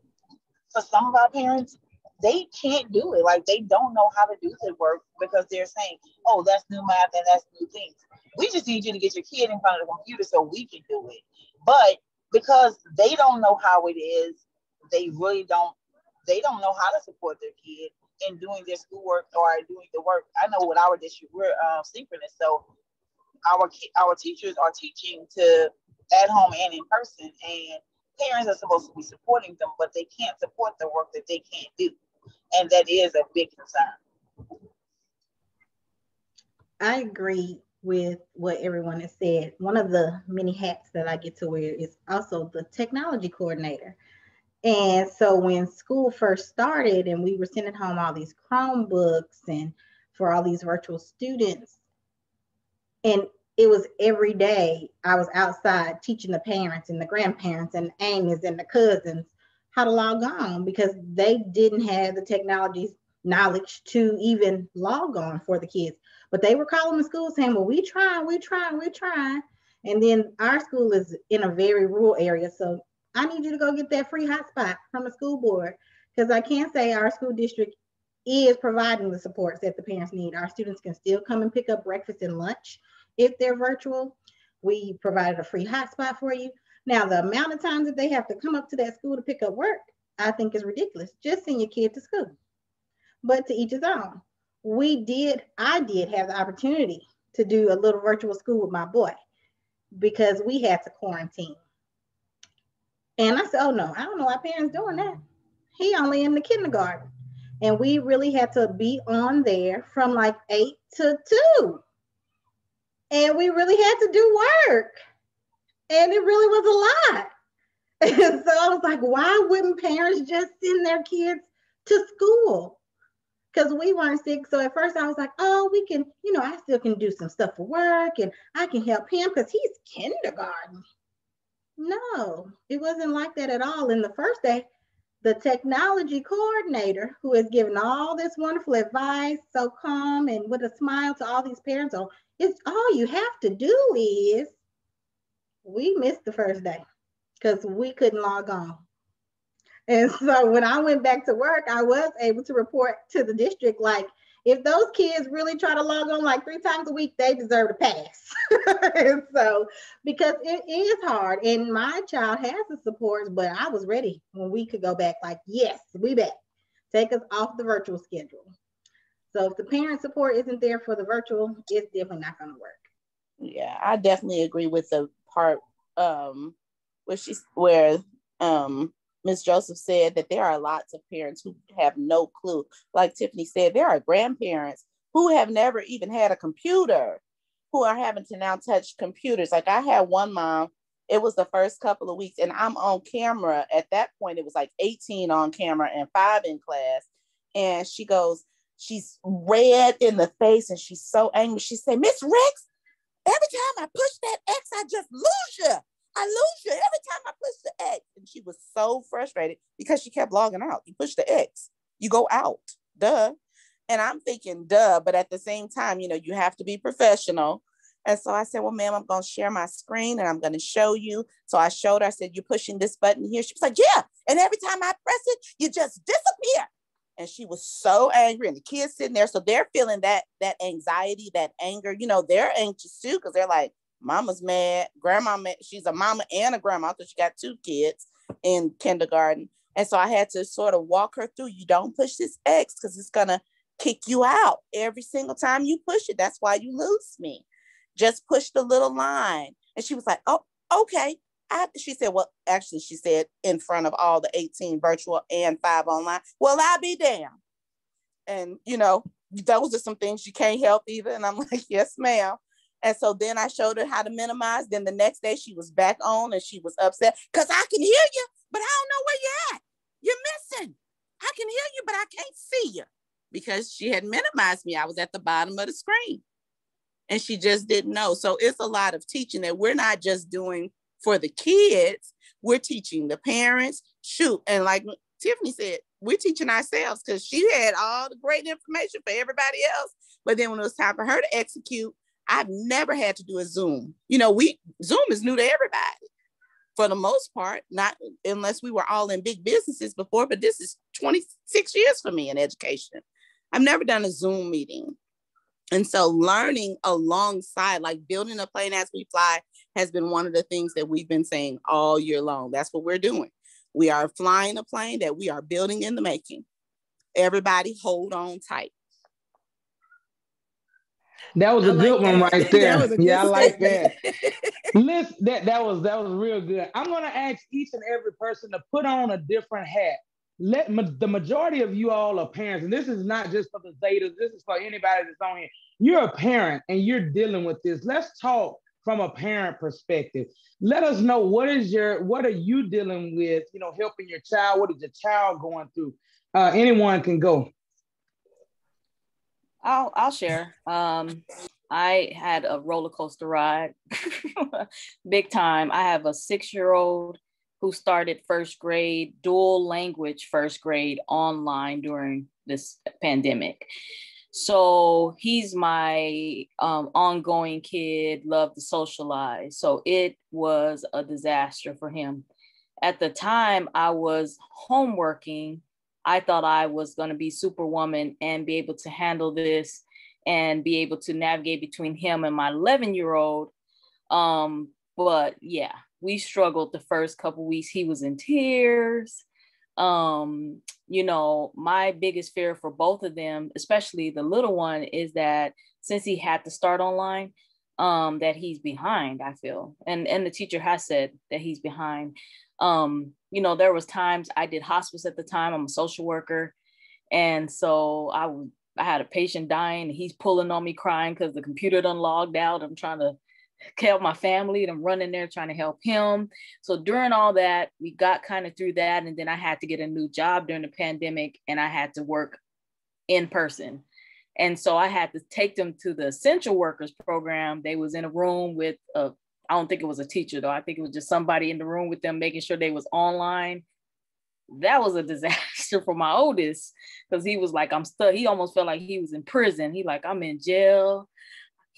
for some of our parents, they can't do it. Like they don't know how to do the work because they're saying, "Oh, that's new math and that's new things." We just need you to get your kid in front of the computer so we can do it. But because they don't know how it is. They really don't. They don't know how to support their kid in doing their schoolwork or doing the work. I know with our district, we're uh, synchronous, so our our teachers are teaching to at home and in person, and parents are supposed to be supporting them, but they can't support the work that they can't do, and that is a big concern. I agree with what everyone has said. One of the many hats that I get to wear is also the technology coordinator. And so when school first started and we were sending home all these Chromebooks and for all these virtual students, and it was every day I was outside teaching the parents and the grandparents and the and the cousins how to log on because they didn't have the technology knowledge to even log on for the kids. But they were calling the school saying, well, we trying, we trying, we trying. And then our school is in a very rural area. So I need you to go get that free hotspot from the school board. Because I can't say our school district is providing the supports that the parents need. Our students can still come and pick up breakfast and lunch if they're virtual. We provided a free hotspot for you. Now, the amount of times that they have to come up to that school to pick up work, I think is ridiculous. Just send your kid to school. But to each his own. We did, I did have the opportunity to do a little virtual school with my boy because we had to quarantine. And I said, oh no, I don't know why parents doing that. He only in the kindergarten. And we really had to be on there from like eight to two. And we really had to do work. And it really was a lot. And so I was like, why wouldn't parents just send their kids to school? Because we weren't sick. So at first I was like, oh, we can, you know, I still can do some stuff for work and I can help him because he's kindergarten. No, it wasn't like that at all. In the first day, the technology coordinator who has given all this wonderful advice, so calm and with a smile to all these parents, oh, it's all you have to do is we missed the first day because we couldn't log on. And so when I went back to work, I was able to report to the district like, if those kids really try to log on like three times a week, they deserve to pass. and so, because it is hard, and my child has the supports, but I was ready when we could go back, like, yes, we back. Take us off the virtual schedule. So if the parent support isn't there for the virtual, it's definitely not going to work. Yeah, I definitely agree with the part um, where she's where um, Ms. Joseph said that there are lots of parents who have no clue. Like Tiffany said, there are grandparents who have never even had a computer who are having to now touch computers. Like I had one mom, it was the first couple of weeks, and I'm on camera. At that point, it was like 18 on camera and five in class. And she goes, she's red in the face and she's so angry. She said, Miss Rex, every time I push that X, I just lose you. I lose you every time I push the X. And she was so frustrated because she kept logging out. You push the X, you go out. Duh. And I'm thinking, duh, but at the same time, you know, you have to be professional. And so I said, Well, ma'am, I'm going to share my screen and I'm going to show you. So I showed her, I said, You're pushing this button here. She was like, Yeah. And every time I press it, you just disappear. And she was so angry. And the kids sitting there. So they're feeling that that anxiety, that anger. You know, they're anxious too, because they're like, mama's mad, grandma mad. She's a mama and a grandma because she got two kids in kindergarten. And so I had to sort of walk her through. You don't push this X because it's gonna kick you out every single time you push it. That's why you lose me. Just push the little line. And she was like, oh, okay. I, she said, well, actually, she said in front of all the 18 virtual and five online. Well, I'll be damned. And, you know, those are some things you can't help either. And I'm like, yes, ma'am. And so then I showed her how to minimize. Then the next day she was back on and she was upset because I can hear you, but I don't know where you're at. You're missing. I can hear you, but I can't see you because she had minimized me. I was at the bottom of the screen and she just didn't know. So it's a lot of teaching that we're not just doing for the kids, we're teaching the parents. Shoot. And like Tiffany said, we're teaching ourselves because she had all the great information for everybody else. But then when it was time for her to execute, I've never had to do a Zoom. You know, we Zoom is new to everybody for the most part, not unless we were all in big businesses before, but this is 26 years for me in education. I've never done a Zoom meeting. And so learning alongside, like building a plane as we fly, has been one of the things that we've been saying all year long. That's what we're doing. We are flying a plane that we are building in the making. Everybody hold on tight. That was a like good that. one right there. Yeah, I like that. Listen, that that was that was real good. I'm gonna ask each and every person to put on a different hat. Let ma- the majority of you all are parents, and this is not just for the Zetas. This is for anybody that's on here. You're a parent and you're dealing with this. Let's talk from a parent perspective. Let us know what is your what are you dealing with? You know, helping your child. What is your child going through? Uh, anyone can go. I'll I'll share. Um, I had a roller coaster ride, big time. I have a six year old who started first grade, dual language first grade online during this pandemic. So he's my um, ongoing kid, love to socialize. So it was a disaster for him. At the time, I was homeworking I thought I was going to be superwoman and be able to handle this and be able to navigate between him and my 11 year old. Um, but yeah, we struggled the first couple weeks. He was in tears. Um, you know, my biggest fear for both of them, especially the little one, is that since he had to start online, um, that he's behind, I feel. And and the teacher has said that he's behind. Um, you know, there was times I did hospice at the time. I'm a social worker. And so I would I had a patient dying. He's pulling on me crying because the computer done logged out. I'm trying to help my family and I'm running there trying to help him. So during all that, we got kind of through that. And then I had to get a new job during the pandemic and I had to work in person. And so I had to take them to the essential workers program. They was in a room with a, I don't think it was a teacher though. I think it was just somebody in the room with them, making sure they was online. That was a disaster for my oldest because he was like, I'm stuck. He almost felt like he was in prison. He like, I'm in jail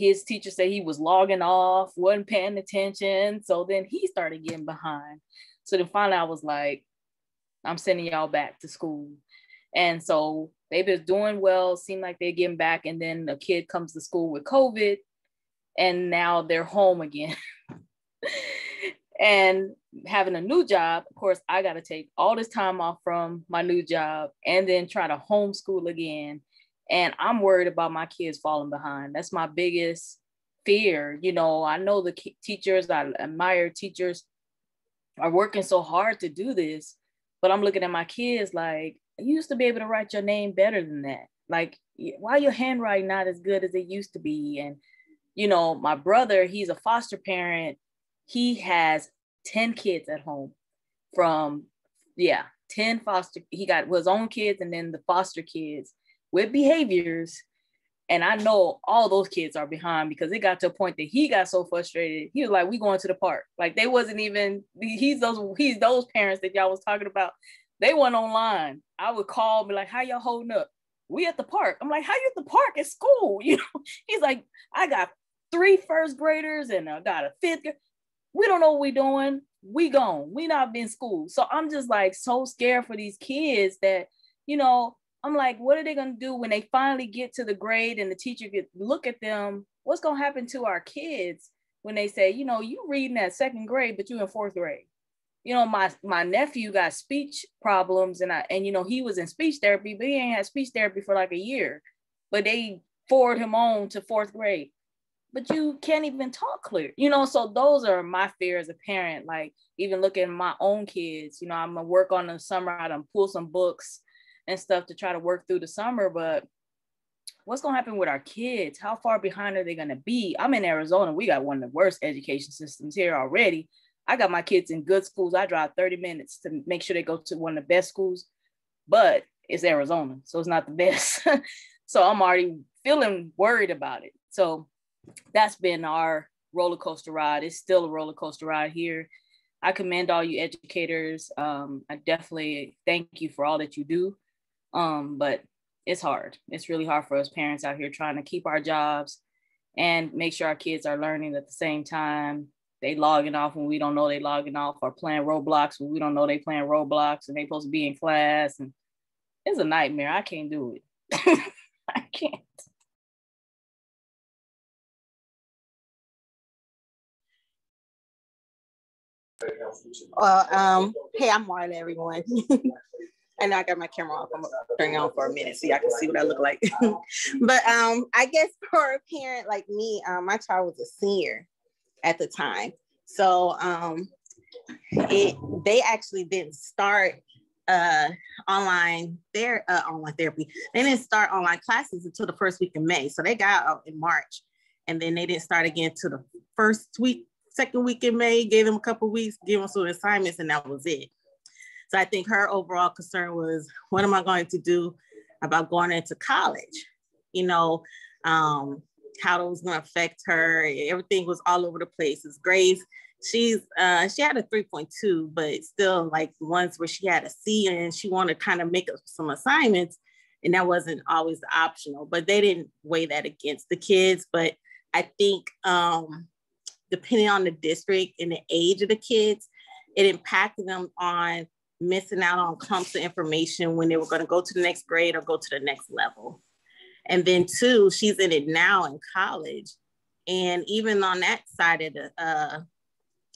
his teacher said he was logging off, wasn't paying attention. So then he started getting behind. So then finally I was like, I'm sending y'all back to school. And so they've been doing well, seem like they're getting back. And then a kid comes to school with COVID and now they're home again. and having a new job, of course, I got to take all this time off from my new job and then try to homeschool again and i'm worried about my kids falling behind that's my biggest fear you know i know the teachers i admire teachers are working so hard to do this but i'm looking at my kids like you used to be able to write your name better than that like why your handwriting not as good as it used to be and you know my brother he's a foster parent he has 10 kids at home from yeah 10 foster he got his own kids and then the foster kids with behaviors. And I know all those kids are behind because it got to a point that he got so frustrated. He was like, "We going to the park." Like they wasn't even. He's those. He's those parents that y'all was talking about. They went online. I would call, be like, "How y'all holding up?" We at the park. I'm like, "How you at the park at school?" You know. He's like, "I got three first graders and I got a fifth. We don't know what we doing. We gone. We not been school. So I'm just like so scared for these kids that you know I'm like, what are they to do when they finally get to the grade and the teacher get look at them? What's to happen to our kids when they say, you know, you reading that second grade, but you in fourth grade? You know, my my nephew got speech problems, and I and you know he was in speech therapy, but he ain't had speech therapy for like a year. But they forward him on to fourth grade. But you can't even talk clear, you know. So those are my fears as a parent. Like even looking at my own kids, you know, I'm gonna work on the summer. I done pull some books and stuff to try to work through the summer. But what's going to happen with our kids? How far behind are they going to be? I'm in Arizona. We got one of the worst education systems here already. I got my kids in good schools. I drive 30 minutes to make sure they go to one of the best schools, but it's Arizona, so it's not the best. so I'm already feeling worried about it. So that's been our roller coaster ride. It's still a roller coaster ride here. I commend all you educators. Um, I definitely thank you for all that you do. Um, but it's hard. It's really hard for us parents out here trying to keep our jobs and make sure our kids are learning at the same time. They logging off when we don't know they logging off or playing Roblox when we don't know they playing Roblox and they supposed to be in class. And it's a nightmare. I can't do it. I can't. Well, um, hey, I'm Marla, everyone. I know I got my camera off. I'm turning on for a minute so y'all can see what I look like. but um, I guess for a parent like me, um, my child was a senior at the time. So um, it they actually didn't start uh, online their uh, online therapy. They didn't start online classes until the first week of May. So they got out in March, and then they didn't start again to the first week, second week in May. Gave them a couple weeks, gave them some assignments, and that was it. So I think her overall concern was, what am I going to do about going into college? You know, um, how it was going to affect her. Everything was all over the place. His Grace. she's uh, she had a 3.2, but still like ones where she had a C and she wanted to kind of make up some assignments, and that wasn't always optional. But they didn't weigh that against the kids. But I think um, depending on the district and the age of the kids, it impacted them on missing out on clumps of information when they were going to go to the next grade or go to the next level. And then two, she's in it now in college. And even on that side of the, uh,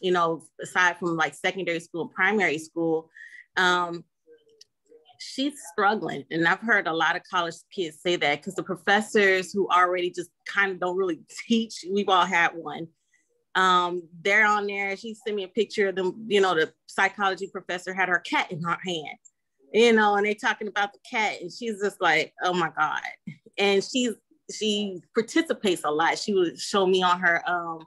you know, aside from like secondary school, primary school, um, she's struggling. And I've heard a lot of college kids say that because the professors who already just kind of don't really teach, we've all had one. Um, they're on there. She sent me a picture of them, you know, the psychology professor had her cat in her hand, you know, and they talking about the cat, and she's just like, oh my God. And she she participates a lot. She would show me on her um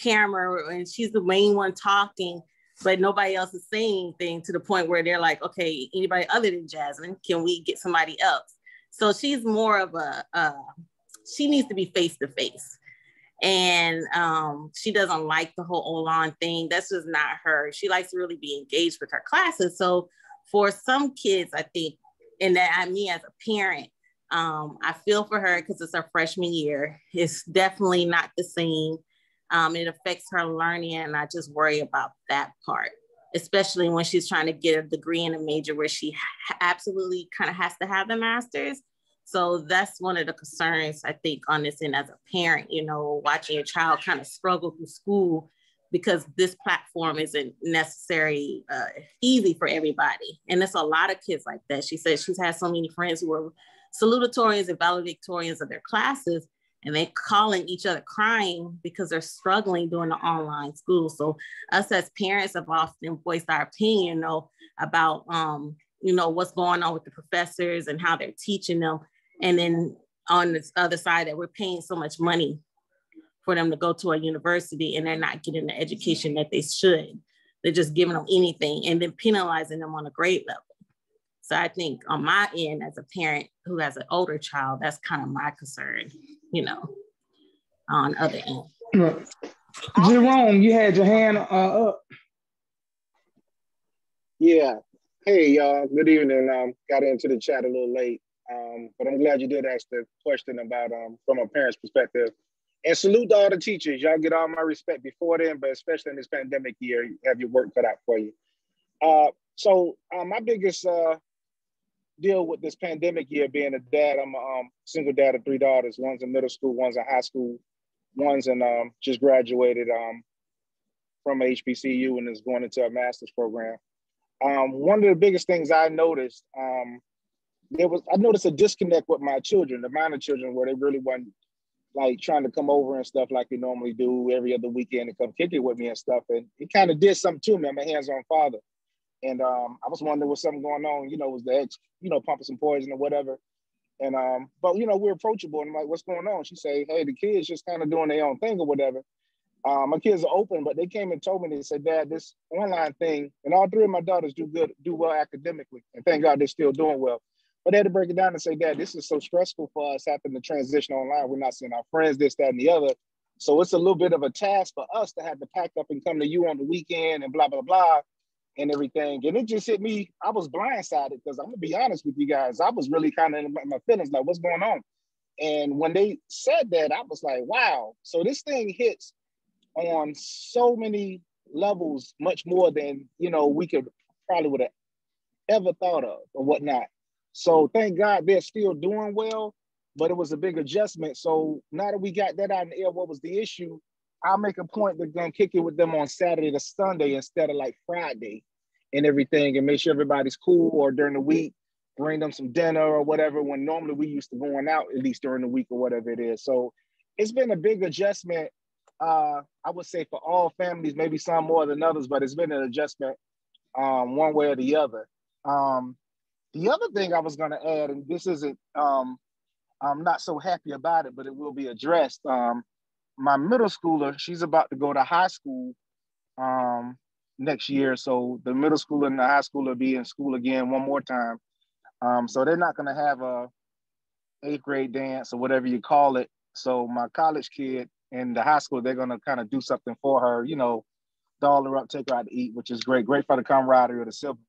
camera and she's the main one talking but nobody else is saying anything to the point where they're like, okay, anybody other than Jasmine, can we get somebody else? So she's more of a, uh, she needs to be face to face. And um, she doesn't like the whole online thing. That's just not her. She likes to really be engaged with her classes. So for some kids, I think, and that I mean as a parent, um, I feel for her because it's her freshman year. It's definitely not the same um, it affects her learning, and I just worry about that part, especially when she's trying to get a degree in a major where she absolutely kind of has to have the master's. So that's one of the concerns I think on this end as a parent, you know, watching your child kind of struggle through school because this platform isn't necessarily uh, easy for everybody. And there's a lot of kids like that. She said she's had so many friends who are salutatorians and valedictorians of their classes, and they calling each other crying because they're struggling during the online school. So us as parents have often voiced our opinion, you know, about um, you know, what's going on with the professors and how they're teaching them. And then on this other side that we're paying so much money for them to go to a university and they're not getting the education that they should. They're just giving them anything and then penalizing them on a grade level. So I think on my end, as a parent who has an older child, that's kind of my concern you know, on other end. Jerome, you had your hand uh, up. Yeah. Hey, y'all. Good evening. Um, got into the chat a little late, um, but I'm glad you did ask the question about um, from a parent's perspective. And salute to all the teachers. Y'all get all my respect before then, but especially in this pandemic year, you have your work cut out for you. Uh, so uh, my biggest uh, deal with this pandemic year being a dad. I'm a um, single dad of three daughters. One's in middle school, one's in high school, one's in um, just graduated um, from HBCU and is going into a master's program. Um, one of the biggest things I noticed, um, there was I noticed a disconnect with my children, the minor children, where they really wasn't like trying to come over and stuff like they normally do every other weekend and come kick it with me and stuff. And it kind of did something to me. I'm a hands-on father. And um, I was wondering was something going on, you know, was the ex, you know, pumping some poison or whatever. And um, but you know, we're approachable and I'm like, what's going on? She say, Hey, the kids just kind of doing their own thing or whatever. Um, my kids are open, but they came and told me they said, Dad, this online thing, and all three of my daughters do good, do well academically. And thank God they're still doing well. But they had to break it down and say, Dad, this is so stressful for us having to transition online. We're not seeing our friends, this, that, and the other. So it's a little bit of a task for us to have to pack up and come to you on the weekend and blah, blah, blah and everything. And it just hit me. I was blindsided because I'm gonna be honest with you guys. I was really kind of in my feelings, like, what's going on? And when they said that, I was like, wow. So this thing hits on so many levels, much more than you know we could probably would have ever thought of or whatnot. So thank God they're still doing well, but it was a big adjustment. So now that we got that out in the air, what was the issue? I'll make a point to go kick it with them on Saturday to Sunday instead of like Friday and everything and make sure everybody's cool or during the week, bring them some dinner or whatever when normally we used to going out at least during the week or whatever it is. So it's been a big adjustment. Uh, I would say for all families, maybe some more than others, but it's been an adjustment um, one way or the other. Um, the other thing I was going to add, and this isn't, um, I'm not so happy about it, but it will be addressed. My middle schooler, she's about to go to high school um, next year. So the middle schooler and the high schooler will be in school again one more time. Um, so they're not going to have a eighth grade dance or whatever you call it. So my college kid in the high school, they're going to kind of do something for her, you know, doll her up, take her out to eat, which is great, great for the camaraderie of the siblings.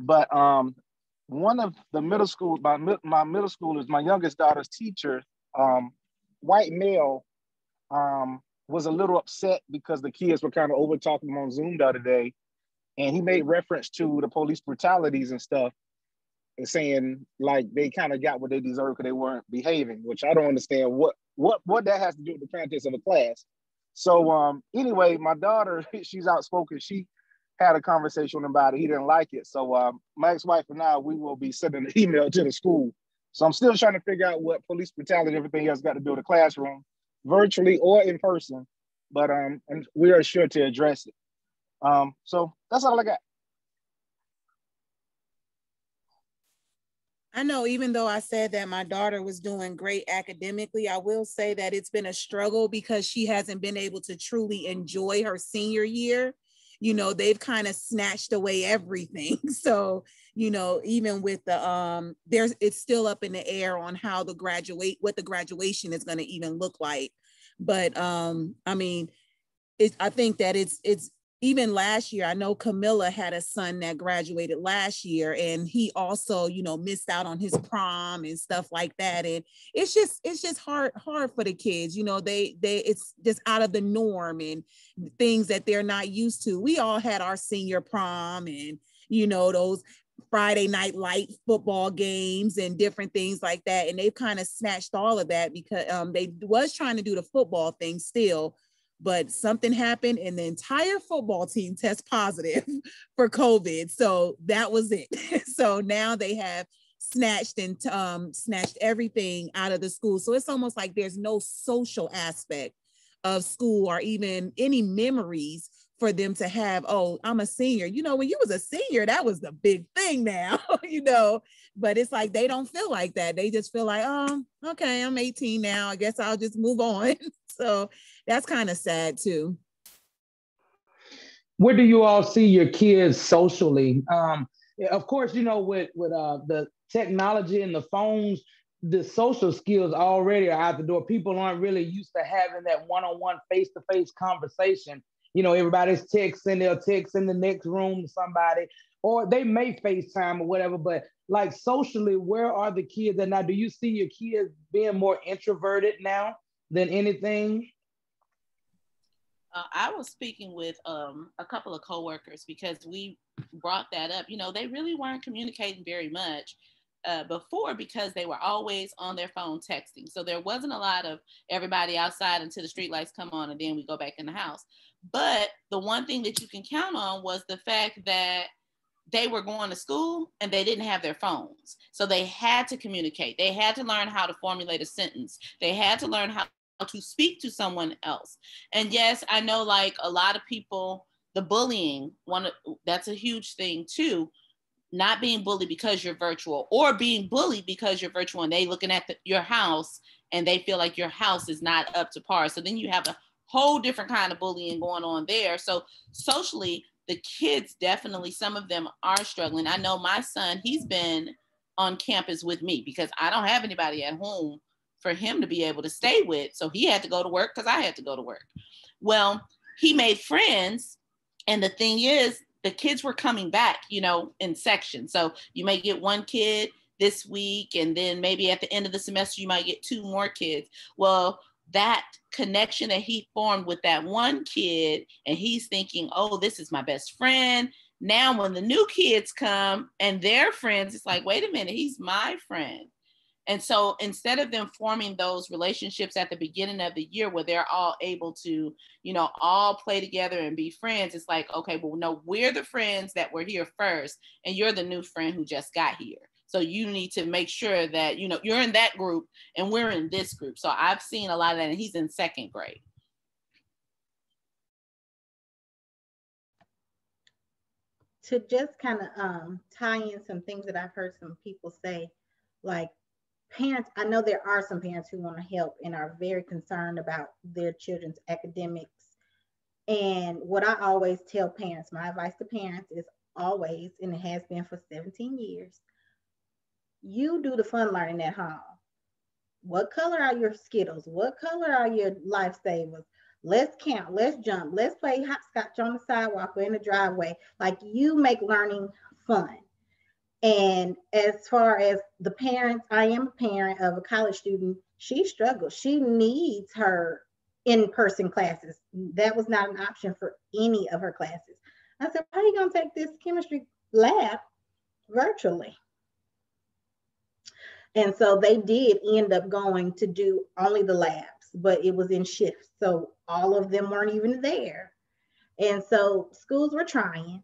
But um, one of the middle school, my, my middle schoolers, my youngest daughter's teacher, um, white male, um, was a little upset because the kids were kind of over talking on Zoom the other day. And he made reference to the police brutalities and stuff and saying like they kind of got what they deserved because they weren't behaving, which I don't understand what what what that has to do with the context of a class. So um anyway, my daughter, she's outspoken. She had a conversation about it. He didn't like it. So uh, my ex-wife and I, we will be sending an email to the school. So I'm still trying to figure out what police brutality and everything else got to do with the classroom, virtually or in person. But um, and we are sure to address it. Um, so that's all I got. I know even though I said that my daughter was doing great academically, I will say that it's been a struggle because she hasn't been able to truly enjoy her senior year. You know, they've kind of snatched away everything. So, you know, even with the um there's it's still up in the air on how the graduate what the graduation is going to even look like. But um I mean, it, I think that it's it's even last year, I know Camilla had a son that graduated last year, and he also, you know, missed out on his prom and stuff like that. And it's just, it's just hard, hard for the kids. You know, they, they, it's just out of the norm and things that they're not used to. We all had our senior prom and, you know, those Friday night light football games and different things like that. And they've kind of snatched all of that because um, they was trying to do the football thing still, but something happened and the entire football team test positive for COVID. So that was it. so now they have snatched and um, snatched everything out of the school. So it's almost like there's no social aspect of school or even any memories for them to have oh i'm a senior you know when you was a senior that was the big thing now you know but it's like they don't feel like that they just feel like oh okay i'm 18 now i guess i'll just move on so that's kind of sad too. Where do you all see your kids socially? Um, of course, you know, with with uh, the technology and the phones, the social skills already are out the door. People aren't really used to having that one-on-one, face-to-face conversation. You know, everybody's texting, they'll text in the next room to somebody, or they may FaceTime or whatever. But like socially, where are the kids? And now, do you see your kids being more introverted now than anything? uh, I was speaking with um, a couple of coworkers because we brought that up. You know, they really weren't communicating very much uh, before because they were always on their phone texting. So there wasn't a lot of everybody outside until the streetlights come on and then we go back in the house. But the one thing that you can count on was the fact that they were going to school and they didn't have their phones. So they had to communicate. They had to learn how to formulate a sentence. They had to learn how to speak to someone else. And yes, I know like a lot of people, the bullying, one that's a huge thing too. Not being bullied because you're virtual or being bullied because you're virtual and they looking at the, your house and they feel like your house is not up to par. So then you have a whole different kind of bullying going on there. So socially, the kids definitely, some of them are struggling. I know my son, he's been on campus with me because I don't have anybody at home for him to be able to stay with. So he had to go to work because I had to go to work. Well, he made friends. And the thing is, the kids were coming back, you know, in sections. So you may get one kid this week, and then maybe at the end of the semester, you might get two more kids. Well, that connection that he formed with that one kid, and he's thinking, oh, this is my best friend. Now, when the new kids come and their friends, it's like, wait a minute, he's my friend. And so instead of them forming those relationships at the beginning of the year where they're all able to, you know, all play together and be friends, it's like, okay, well, no, we're the friends that were here first, and you're the new friend who just got here. So you need to make sure that, you know, you're in that group and we're in this group. So I've seen a lot of that, and he's in second grade. To just kind of um, tie in some things that I've heard some people say, like parents, I know there are some parents who want to help and are very concerned about their children's academics. And what I always tell parents, my advice to parents is always, and it has been for 17 years, you do the fun learning at home. What color are your Skittles? What color are your lifesavers? Let's count, let's jump, let's play hopscotch on the sidewalk or in the driveway. Like you make learning fun. And as far as the parents, I am a parent of a college student. She struggles. She needs her in-person classes. That was not an option for any of her classes. I said, how are you going to take this chemistry lab virtually? And so they did end up going to do only the labs, but it was in shifts. So all of them weren't even there. And so schools were trying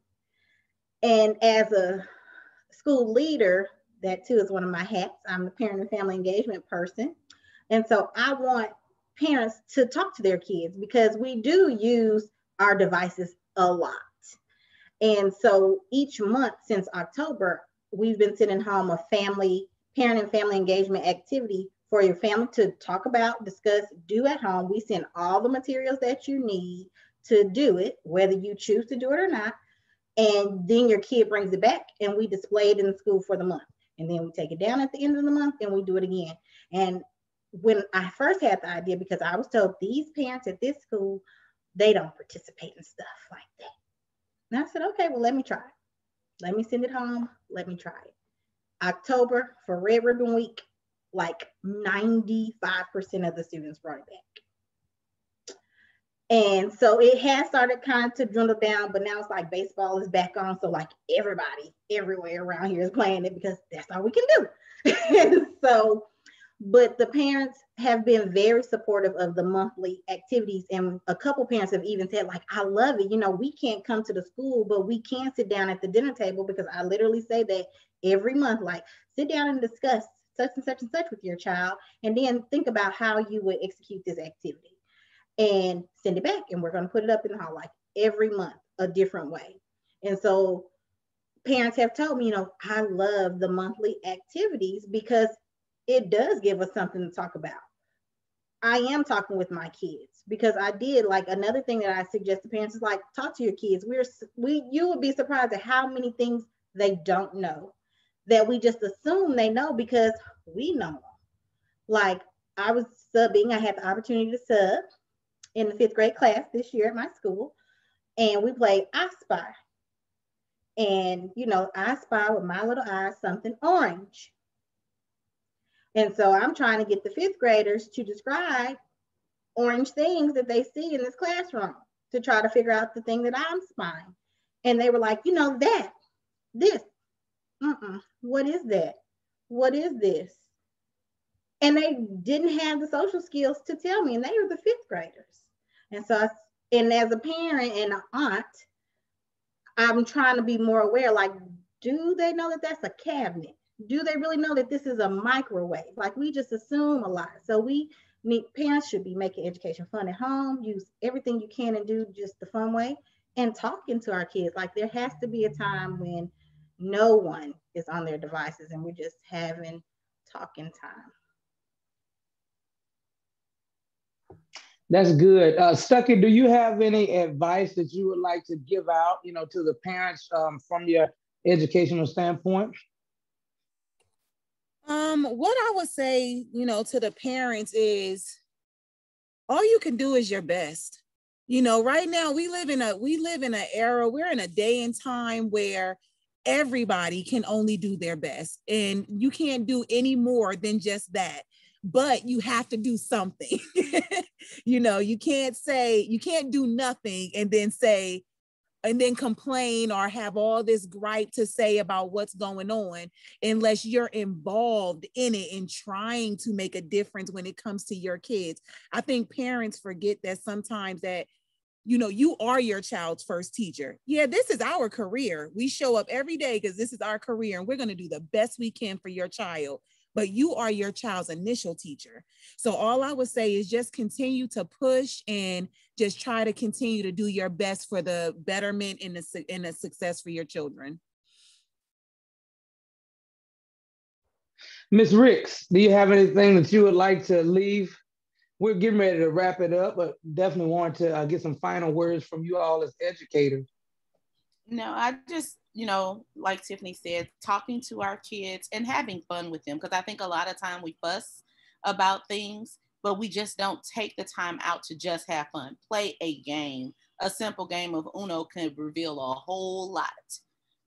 And as a school leader, that too is one of my hats. I'm the parent and family engagement person. And so I want parents to talk to their kids because we do use our devices a lot. And so each month since October, we've been sending home a family, parent and family engagement activity for your family to talk about, discuss, do at home. We send all the materials that you need to do it, whether you choose to do it or not. And then your kid brings it back and we display it in the school for the month. And then we take it down at the end of the month and we do it again. And when I first had the idea, because I was told these parents at this school, they don't participate in stuff like that. And I said, okay, well, let me try. Let me send it home. Let me try it. October for Red Ribbon Week, like 95% of the students brought it back. And so it has started kind of to dwindle down, but now it's like baseball is back on. So like everybody everywhere around here is playing it because that's all we can do. so but the parents have been very supportive of the monthly activities and a couple parents have even said like i love it you know we can't come to the school but we can sit down at the dinner table because i literally say that every month like sit down and discuss such and such and such with your child and then think about how you would execute this activity and send it back and we're going to put it up in the hall like every month a different way and so parents have told me you know i love the monthly activities because it does give us something to talk about. I am talking with my kids because I did like another thing that I suggest to parents is like talk to your kids. We're we you would be surprised at how many things they don't know that we just assume they know because we know them. Like I was subbing, I had the opportunity to sub in the fifth grade class this year at my school, and we played I Spy. And you know, I spy with my little eyes something orange. And so I'm trying to get the fifth graders to describe orange things that they see in this classroom to try to figure out the thing that I'm spying. And they were like, you know, that, this, mm-mm, what is that? What is this? And they didn't have the social skills to tell me, and they were the fifth graders. And so, I, and as a parent and an aunt, I'm trying to be more aware like, do they know that that's a cabinet? do they really know that this is a microwave? Like we just assume a lot. So we need parents should be making education fun at home, use everything you can and do just the fun way and talking to our kids. Like there has to be a time when no one is on their devices and we're just having talking time. That's good. Uh, Stuckey, do you have any advice that you would like to give out, you know, to the parents um, from your educational standpoint? Um, what I would say, you know, to the parents is all you can do is your best. You know, right now we live in a we live in an era, we're in a day and time where everybody can only do their best and you can't do any more than just that but you have to do something you know you can't say you can't do nothing and then say and then complain or have all this gripe to say about what's going on unless you're involved in it and trying to make a difference when it comes to your kids. I think parents forget that sometimes that you know you are your child's first teacher. Yeah, this is our career. We show up every day because this is our career and we're going to do the best we can for your child but you are your child's initial teacher. So all I would say is just continue to push and just try to continue to do your best for the betterment and the, and the success for your children. Ms. Ricks, do you have anything that you would like to leave? We're getting ready to wrap it up, but definitely want to uh, get some final words from you all as educators. No, I just you know, like Tiffany said, talking to our kids and having fun with them. Because I think a lot of time we fuss about things, but we just don't take the time out to just have fun. Play a game. A simple game of Uno can reveal a whole lot.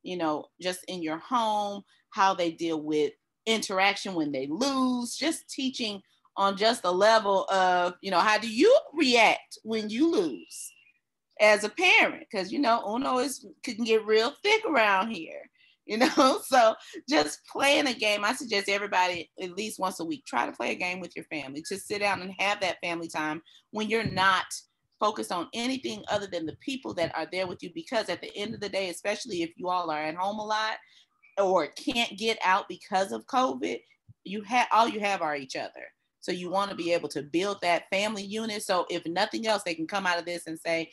You know, just in your home, how they deal with interaction when they lose, just teaching on just the level of, you know, how do you react when you lose? as a parent because you know uno is can get real thick around here you know so just playing a game i suggest everybody at least once a week try to play a game with your family just sit down and have that family time when you're not focused on anything other than the people that are there with you because at the end of the day, especially if you all are at home a lot or can't get out because of COVID, you have all you have are each other. So you want to be able to build that family unit. So if nothing else, they can come out of this and say,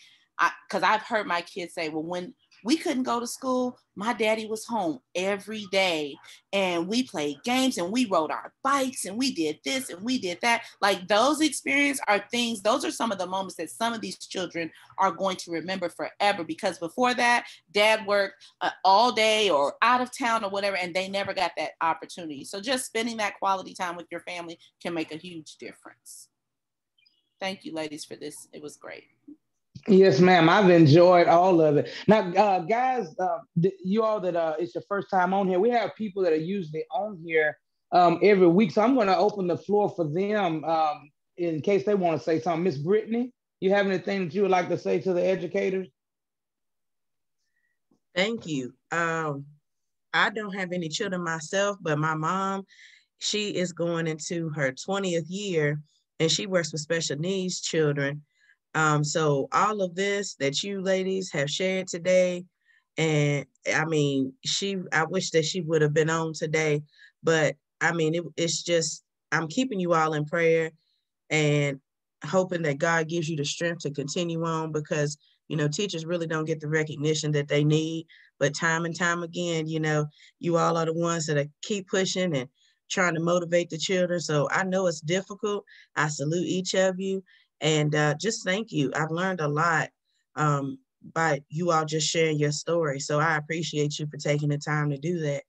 because I've heard my kids say, well, when we couldn't go to school. My daddy was home every day and we played games and we rode our bikes and we did this and we did that. Like those experiences are things, those are some of the moments that some of these children are going to remember forever because before that, dad worked uh, all day or out of town or whatever, and they never got that opportunity. So just spending that quality time with your family can make a huge difference. Thank you, ladies, for this. It was great. Yes, ma'am. I've enjoyed all of it. Now, uh, guys, uh, you all that uh, it's your first time on here, we have people that are usually on here um, every week. So I'm going to open the floor for them um, in case they want to say something. Miss Brittany, you have anything that you would like to say to the educators? Thank you. Um, I don't have any children myself, but my mom, she is going into her 20th year and she works with special needs children um, so all of this that you ladies have shared today, and I mean, she I wish that she would have been on today, but I mean, it, it's just I'm keeping you all in prayer and hoping that God gives you the strength to continue on because you know teachers really don't get the recognition that they need but time and time again you know you all are the ones that are keep pushing and trying to motivate the children. So i know it's difficult. I salute each of you and uh, just thank you. I've learned a lot um, by you all just sharing your story. So I appreciate you for taking the time to do that.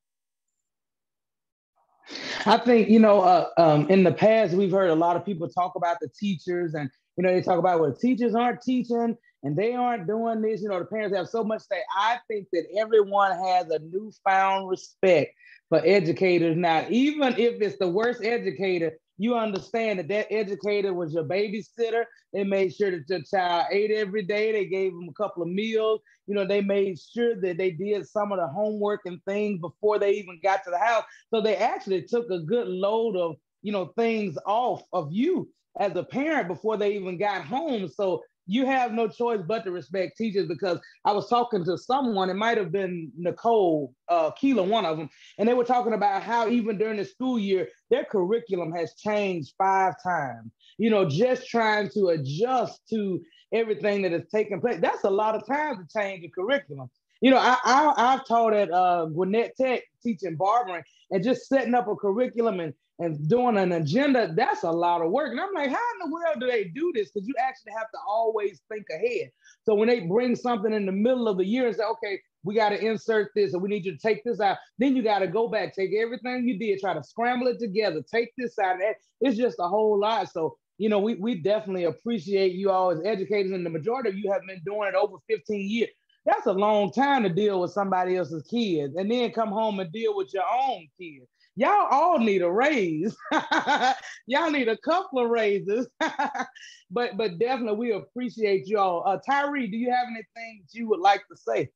I think, you know, uh, um, in the past, we've heard a lot of people talk about the teachers and, you know, they talk about, well, teachers aren't teaching and they aren't doing this. You know, the parents have so much to say. I think that everyone has a newfound respect for educators now, even if it's the worst educator, you understand that that educator was your babysitter. They made sure that your child ate every day. They gave them a couple of meals. You know, they made sure that they did some of the homework and things before they even got to the house. So they actually took a good load of, you know, things off of you as a parent before they even got home. So you have no choice but to respect teachers because I was talking to someone, it might have been Nicole uh, Keeler, one of them, and they were talking about how even during the school year, their curriculum has changed five times. You know, just trying to adjust to everything that is taking place. That's a lot of time to change the curriculum. You know, I, I I've taught at uh, Gwinnett Tech teaching barbering and just setting up a curriculum and and doing an agenda, that's a lot of work. And I'm like, how in the world do they do this? Because you actually have to always think ahead. So when they bring something in the middle of the year and say, okay, we got to insert this, or we need you to take this out, then you got to go back, take everything you did, try to scramble it together, take this out. It's just a whole lot. So, you know, we, we definitely appreciate you all as educators, and the majority of you have been doing it over 15 years. That's a long time to deal with somebody else's kids and then come home and deal with your own kids y'all all need a raise. y'all need a couple of raises. but but definitely we appreciate y'all. Uh, Tyree, do you have anything you would like to say?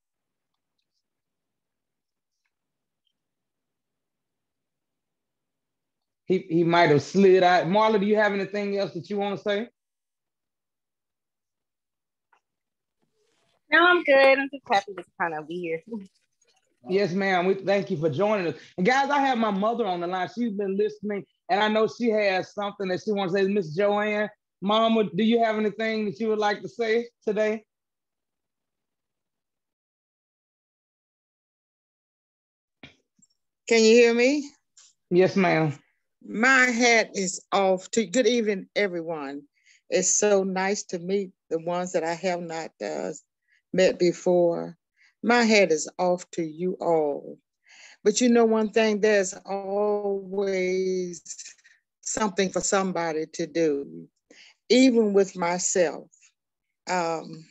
He, he might have slid out. Marla, do you have anything else that you want to say? No, I'm good. I'm just happy to kind of be here. Yes, ma'am. We thank you for joining us. And guys, I have my mother on the line. She's been listening, and I know she has something that she wants to say. Miss Joanne, Mama, do you have anything that you would like to say today? Can you hear me? Yes, ma'am. My hat is off to good evening, everyone. It's so nice to meet the ones that I have not uh, met before. My head is off to you all. But you know one thing, there's always something for somebody to do, even with myself. Um,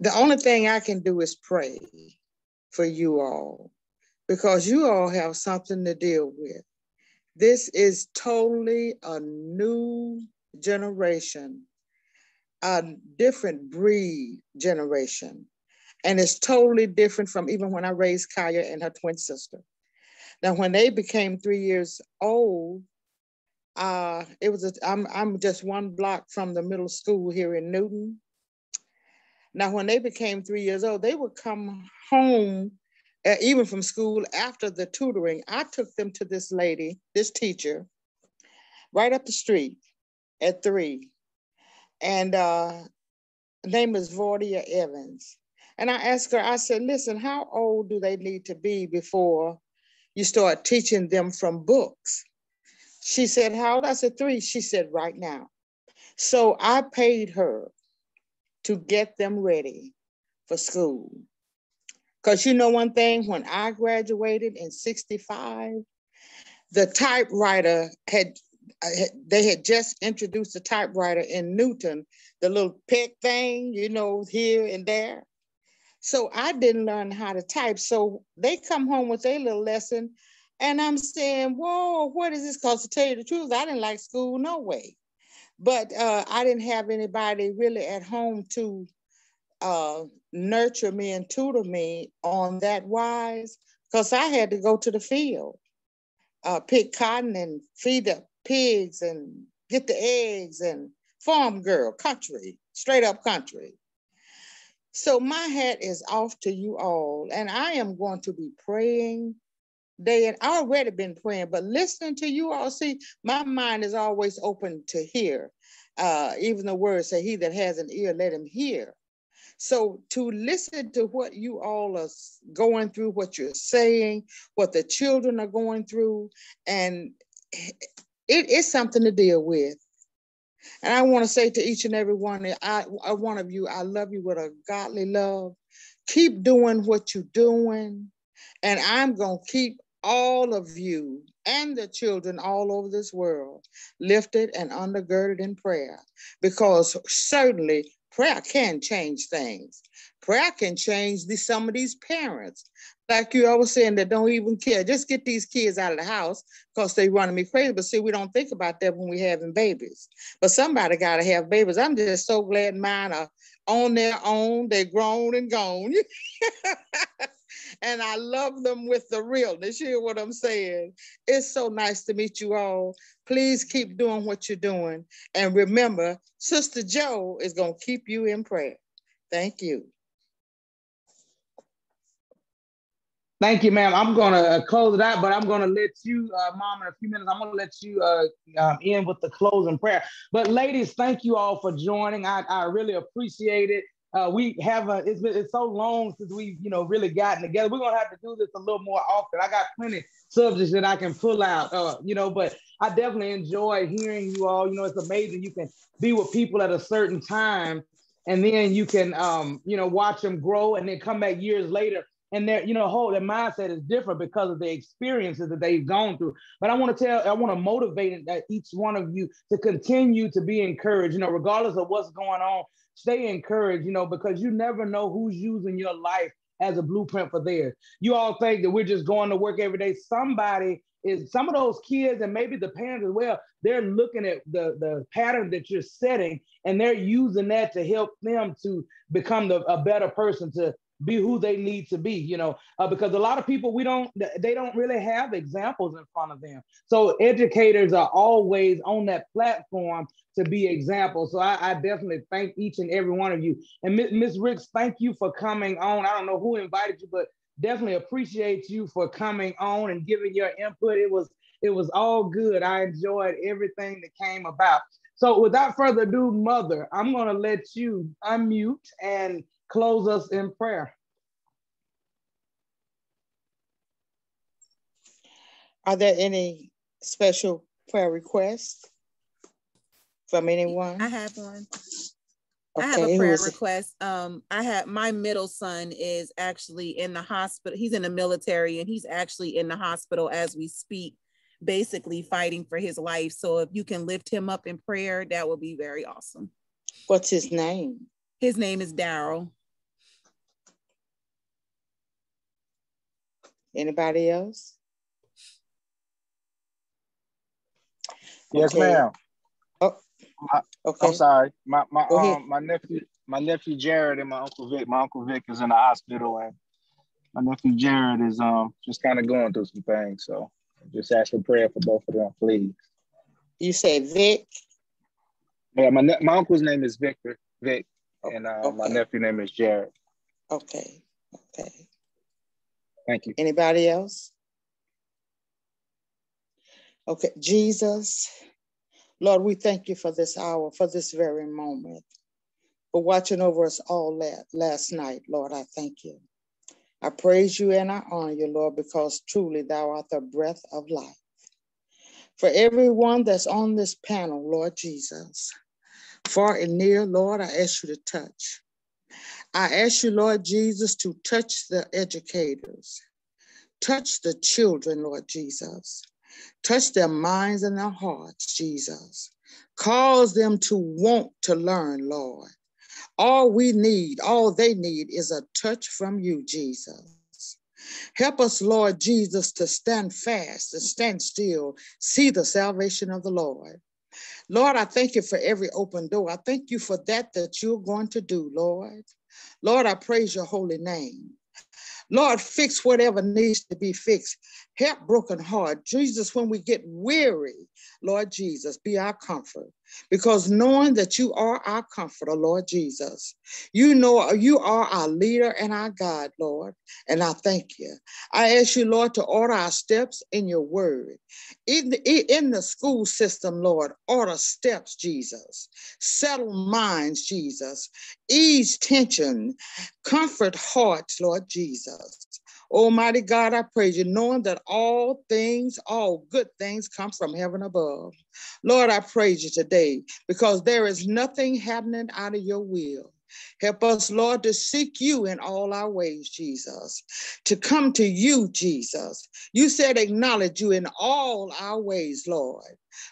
the only thing I can do is pray for you all because you all have something to deal with. This is totally a new generation, a different breed generation. And it's totally different from even when I raised Kaya and her twin sister. Now, when they became three years old, Uh, it was a, I'm I'm just one block from the middle school here in Newton. Now, when they became three years old, they would come home, uh, even from school after the tutoring. I took them to this lady, this teacher, right up the street at three, and uh, name is Vordia Evans. And I asked her, I said, listen, how old do they need to be before you start teaching them from books? She said, How old? I said, Three. She said, Right now. So I paid her to get them ready for school. Because you know one thing, when I graduated in 65, the typewriter had, they had just introduced the typewriter in Newton, the little pick thing, you know, here and there. So I didn't learn how to type. So they come home with a little lesson and I'm saying, whoa, what is this? Because to tell you the truth, I didn't like school no way. But uh, I didn't have anybody really at home to uh, nurture me and tutor me on that wise, because I had to go to the field, uh, pick cotton and feed the pigs and get the eggs and farm girl, country, straight up country. So my hat is off to you all, and I am going to be praying they had already been praying, but listening to you all, see, my mind is always open to hear. Uh, even the words say, He that has an ear, let him hear. So to listen to what you all are going through, what you're saying, what the children are going through, and it is something to deal with. And I want to say to each and every one, I, uh, one of you, I love you with a godly love. Keep doing what you're doing. And I'm going to keep all of you and the children all over this world lifted and undergirded in prayer because certainly prayer can change things. Prayer can change the, some of these parents. Like you always saying that don't even care. Just get these kids out of the house because they running me crazy. But see, we don't think about that when we having babies. But somebody got to have babies. I'm just so glad mine are on their own. They're grown and gone. and I love them with the realness. You hear what I'm saying? It's so nice to meet you all. Please keep doing what you're doing. And remember, Sister Joe is going to keep you in prayer. Thank you. Thank you, ma'am. I'm going to uh, close it out, but I'm going to let you, uh, Mom, in a few minutes, I'm going to let you uh, um, end with the closing prayer. But ladies, thank you all for joining. I, I really appreciate it. Uh, we have a, it's been it's so long since we've you know really gotten together. We're gonna have to do this a little more often. I got plenty subjects that I can pull out, uh, you know, but I definitely enjoy hearing you all. You know, it's amazing you can be with people at a certain time, and then you can um, you know watch them grow, and then come back years later and their you know whole their mindset is different because of the experiences that they've gone through but i want to tell i want to motivate uh, each one of you to continue to be encouraged you know regardless of what's going on stay encouraged, you know, because you never know who's using your life as a blueprint for theirs. You all think that we're just going to work every day. Somebody is some of those kids and maybe the parents as well, they're looking at the, the pattern that you're setting and they're using that to help them to become the, a better person, to be who they need to be you know uh, because a lot of people we don't they don't really have examples in front of them. So educators are always on that platform to be examples. So i, I definitely thank each and every one of you. And miss ricks thank you for coming on. I don't know who invited you but definitely appreciate you for coming on and giving your input. It was it was all good. I enjoyed everything that came about. So without further ado mother i'm going to let you unmute and close us in prayer. Are there any special prayer requests from anyone? I have one. Okay, I have a prayer request. Um, I have my middle son is actually in the hospital. He's in the military and he's actually in the hospital as we speak, basically fighting for his life. So if you can lift him up in prayer, that would be very awesome. What's his name? His name is Daryl. Anybody else? Yes, Okay. ma'am. Oh, My- okay. I'm sorry. My my um my nephew my nephew Jared and my uncle Vic. My uncle Vic is in the hospital and my nephew Jared is um just kind of going through some things. So just ask for prayer for both of them, please. You say Vic? Yeah, my, my uncle's name is Victor, Vic, and uh, okay. my nephew name is Jared. Okay, okay. Thank you. Anybody else? Okay, Jesus, Lord, we thank you for this hour, for this very moment, for watching over us all last night. Lord, I thank you. I praise you and I honor you, Lord, because truly thou art the breath of life. For everyone that's on this panel, Lord Jesus, far and near, Lord, I ask you to touch. I ask you, Lord Jesus, to touch the educators, touch the children, Lord Jesus. Touch their minds and their hearts, Jesus. Cause them to want to learn, Lord. All we need, all they need is a touch from you, Jesus. Help us, Lord Jesus, to stand fast and stand still, see the salvation of the Lord. Lord, I thank you for every open door. I thank you for that that you're going to do, Lord. Lord, I praise your holy name. Lord, fix whatever needs to be fixed. Help broken heart. Jesus, when we get weary, Lord Jesus, be our comfort. Because knowing that you are our comforter, Lord Jesus, you know you are our leader and our God, Lord. And I thank you. I ask you, Lord, to order our steps in your word. In the, in the school system, Lord, order steps, Jesus. Settle minds, Jesus. Ease tension. Comfort hearts, Lord Jesus. Almighty God, I praise you, knowing that all things, all good things come from heaven above. Lord, I praise you today because there is nothing happening out of your will. Help us, Lord, to seek you in all our ways, Jesus, to come to you, Jesus. You said acknowledge you in all our ways, Lord.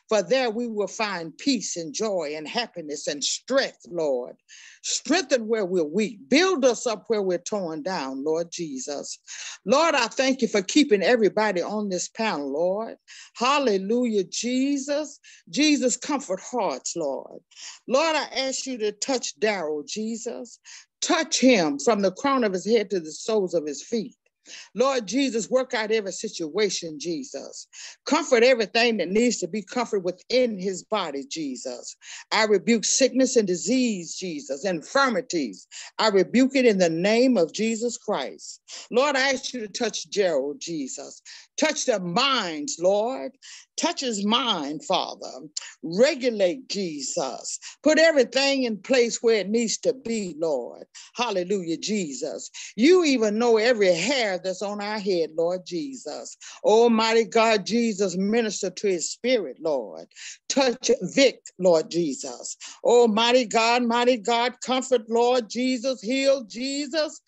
For there we will find peace and joy and happiness and strength, Lord. Strengthen where we're weak. Build us up where we're torn down, Lord Jesus. Lord, I thank you for keeping everybody on this panel, Lord. Hallelujah, Jesus. Jesus, comfort hearts, Lord. Lord, I ask you to touch Daryl, Jesus. Touch him from the crown of his head to the soles of his feet. Lord Jesus, work out every situation, Jesus. Comfort everything that needs to be comforted within his body, Jesus. I rebuke sickness and disease, Jesus, infirmities. I rebuke it in the name of Jesus Christ. Lord, I ask you to touch Gerald, Jesus. Touch their minds, Lord. Touch his mind, Father. Regulate Jesus. Put everything in place where it needs to be, Lord. Hallelujah, Jesus. You even know every hair that's on our head, Lord Jesus. Almighty God, Jesus, minister to his spirit, Lord. Touch Vic, Lord Jesus. Almighty God, mighty God, comfort, Lord Jesus. Heal, Jesus.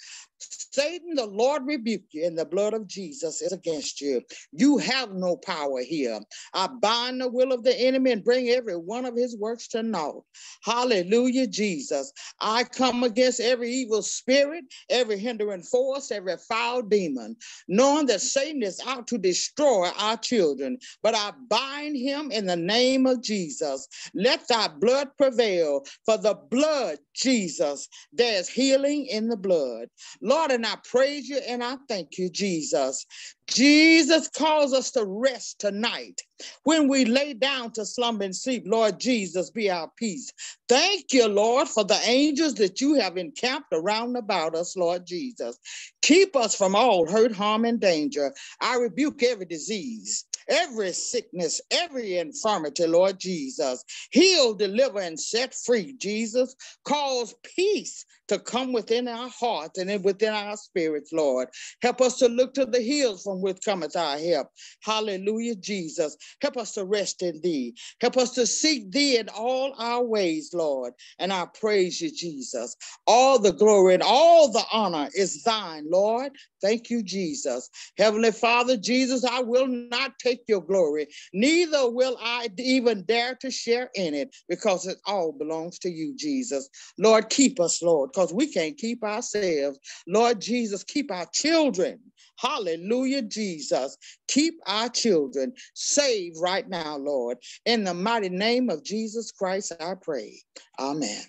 Satan, the Lord rebuke you, and the blood of Jesus is against you. You have no power here. I bind the will of the enemy and bring every one of his works to naught. Hallelujah, Jesus. I come against every evil spirit, every hindering force, every foul demon, knowing that Satan is out to destroy our children. But I bind him in the name of Jesus. Let thy blood prevail, for the blood, Jesus, there's healing in the blood. Lord, and I praise you and I thank you, Jesus. Jesus calls us to rest tonight. When we lay down to slumber and sleep, Lord Jesus, be our peace. Thank you, Lord, for the angels that you have encamped around about us, Lord Jesus. Keep us from all hurt, harm, and danger. I rebuke every disease every sickness, every infirmity, Lord Jesus. Heal, deliver, and set free, Jesus. Cause peace to come within our hearts and within our spirits, Lord. Help us to look to the hills from which cometh our help. Hallelujah, Jesus. Help us to rest in thee. Help us to seek thee in all our ways, Lord. And I praise you, Jesus. All the glory and all the honor is thine, Lord. Thank you, Jesus. Heavenly Father, Jesus, I will not take your glory, neither will I even dare to share in it because it all belongs to you, Jesus. Lord, keep us, Lord, because we can't keep ourselves. Lord Jesus, keep our children. Hallelujah, Jesus. Keep our children saved right now, Lord. In the mighty name of Jesus Christ, I pray. Amen.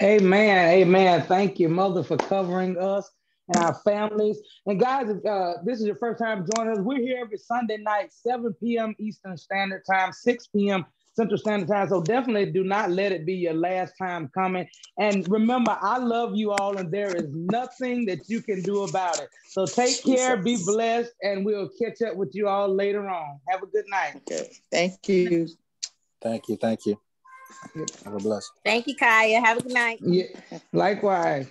Amen. Amen. Thank you, Mother, for covering us and our families. And guys, if uh, this is your first time joining us, we're here every Sunday night, 7 p.m. Eastern Standard Time, 6 p.m. Central Standard Time. So definitely do not let it be your last time coming. And remember, I love you all, and there is nothing that you can do about it. So take care, be blessed, and we'll catch up with you all later on. Have a good night. Okay. Thank you. Thank you. Thank you. Have a blessed. Thank you, Kaya. Have a good night. Yeah. Likewise.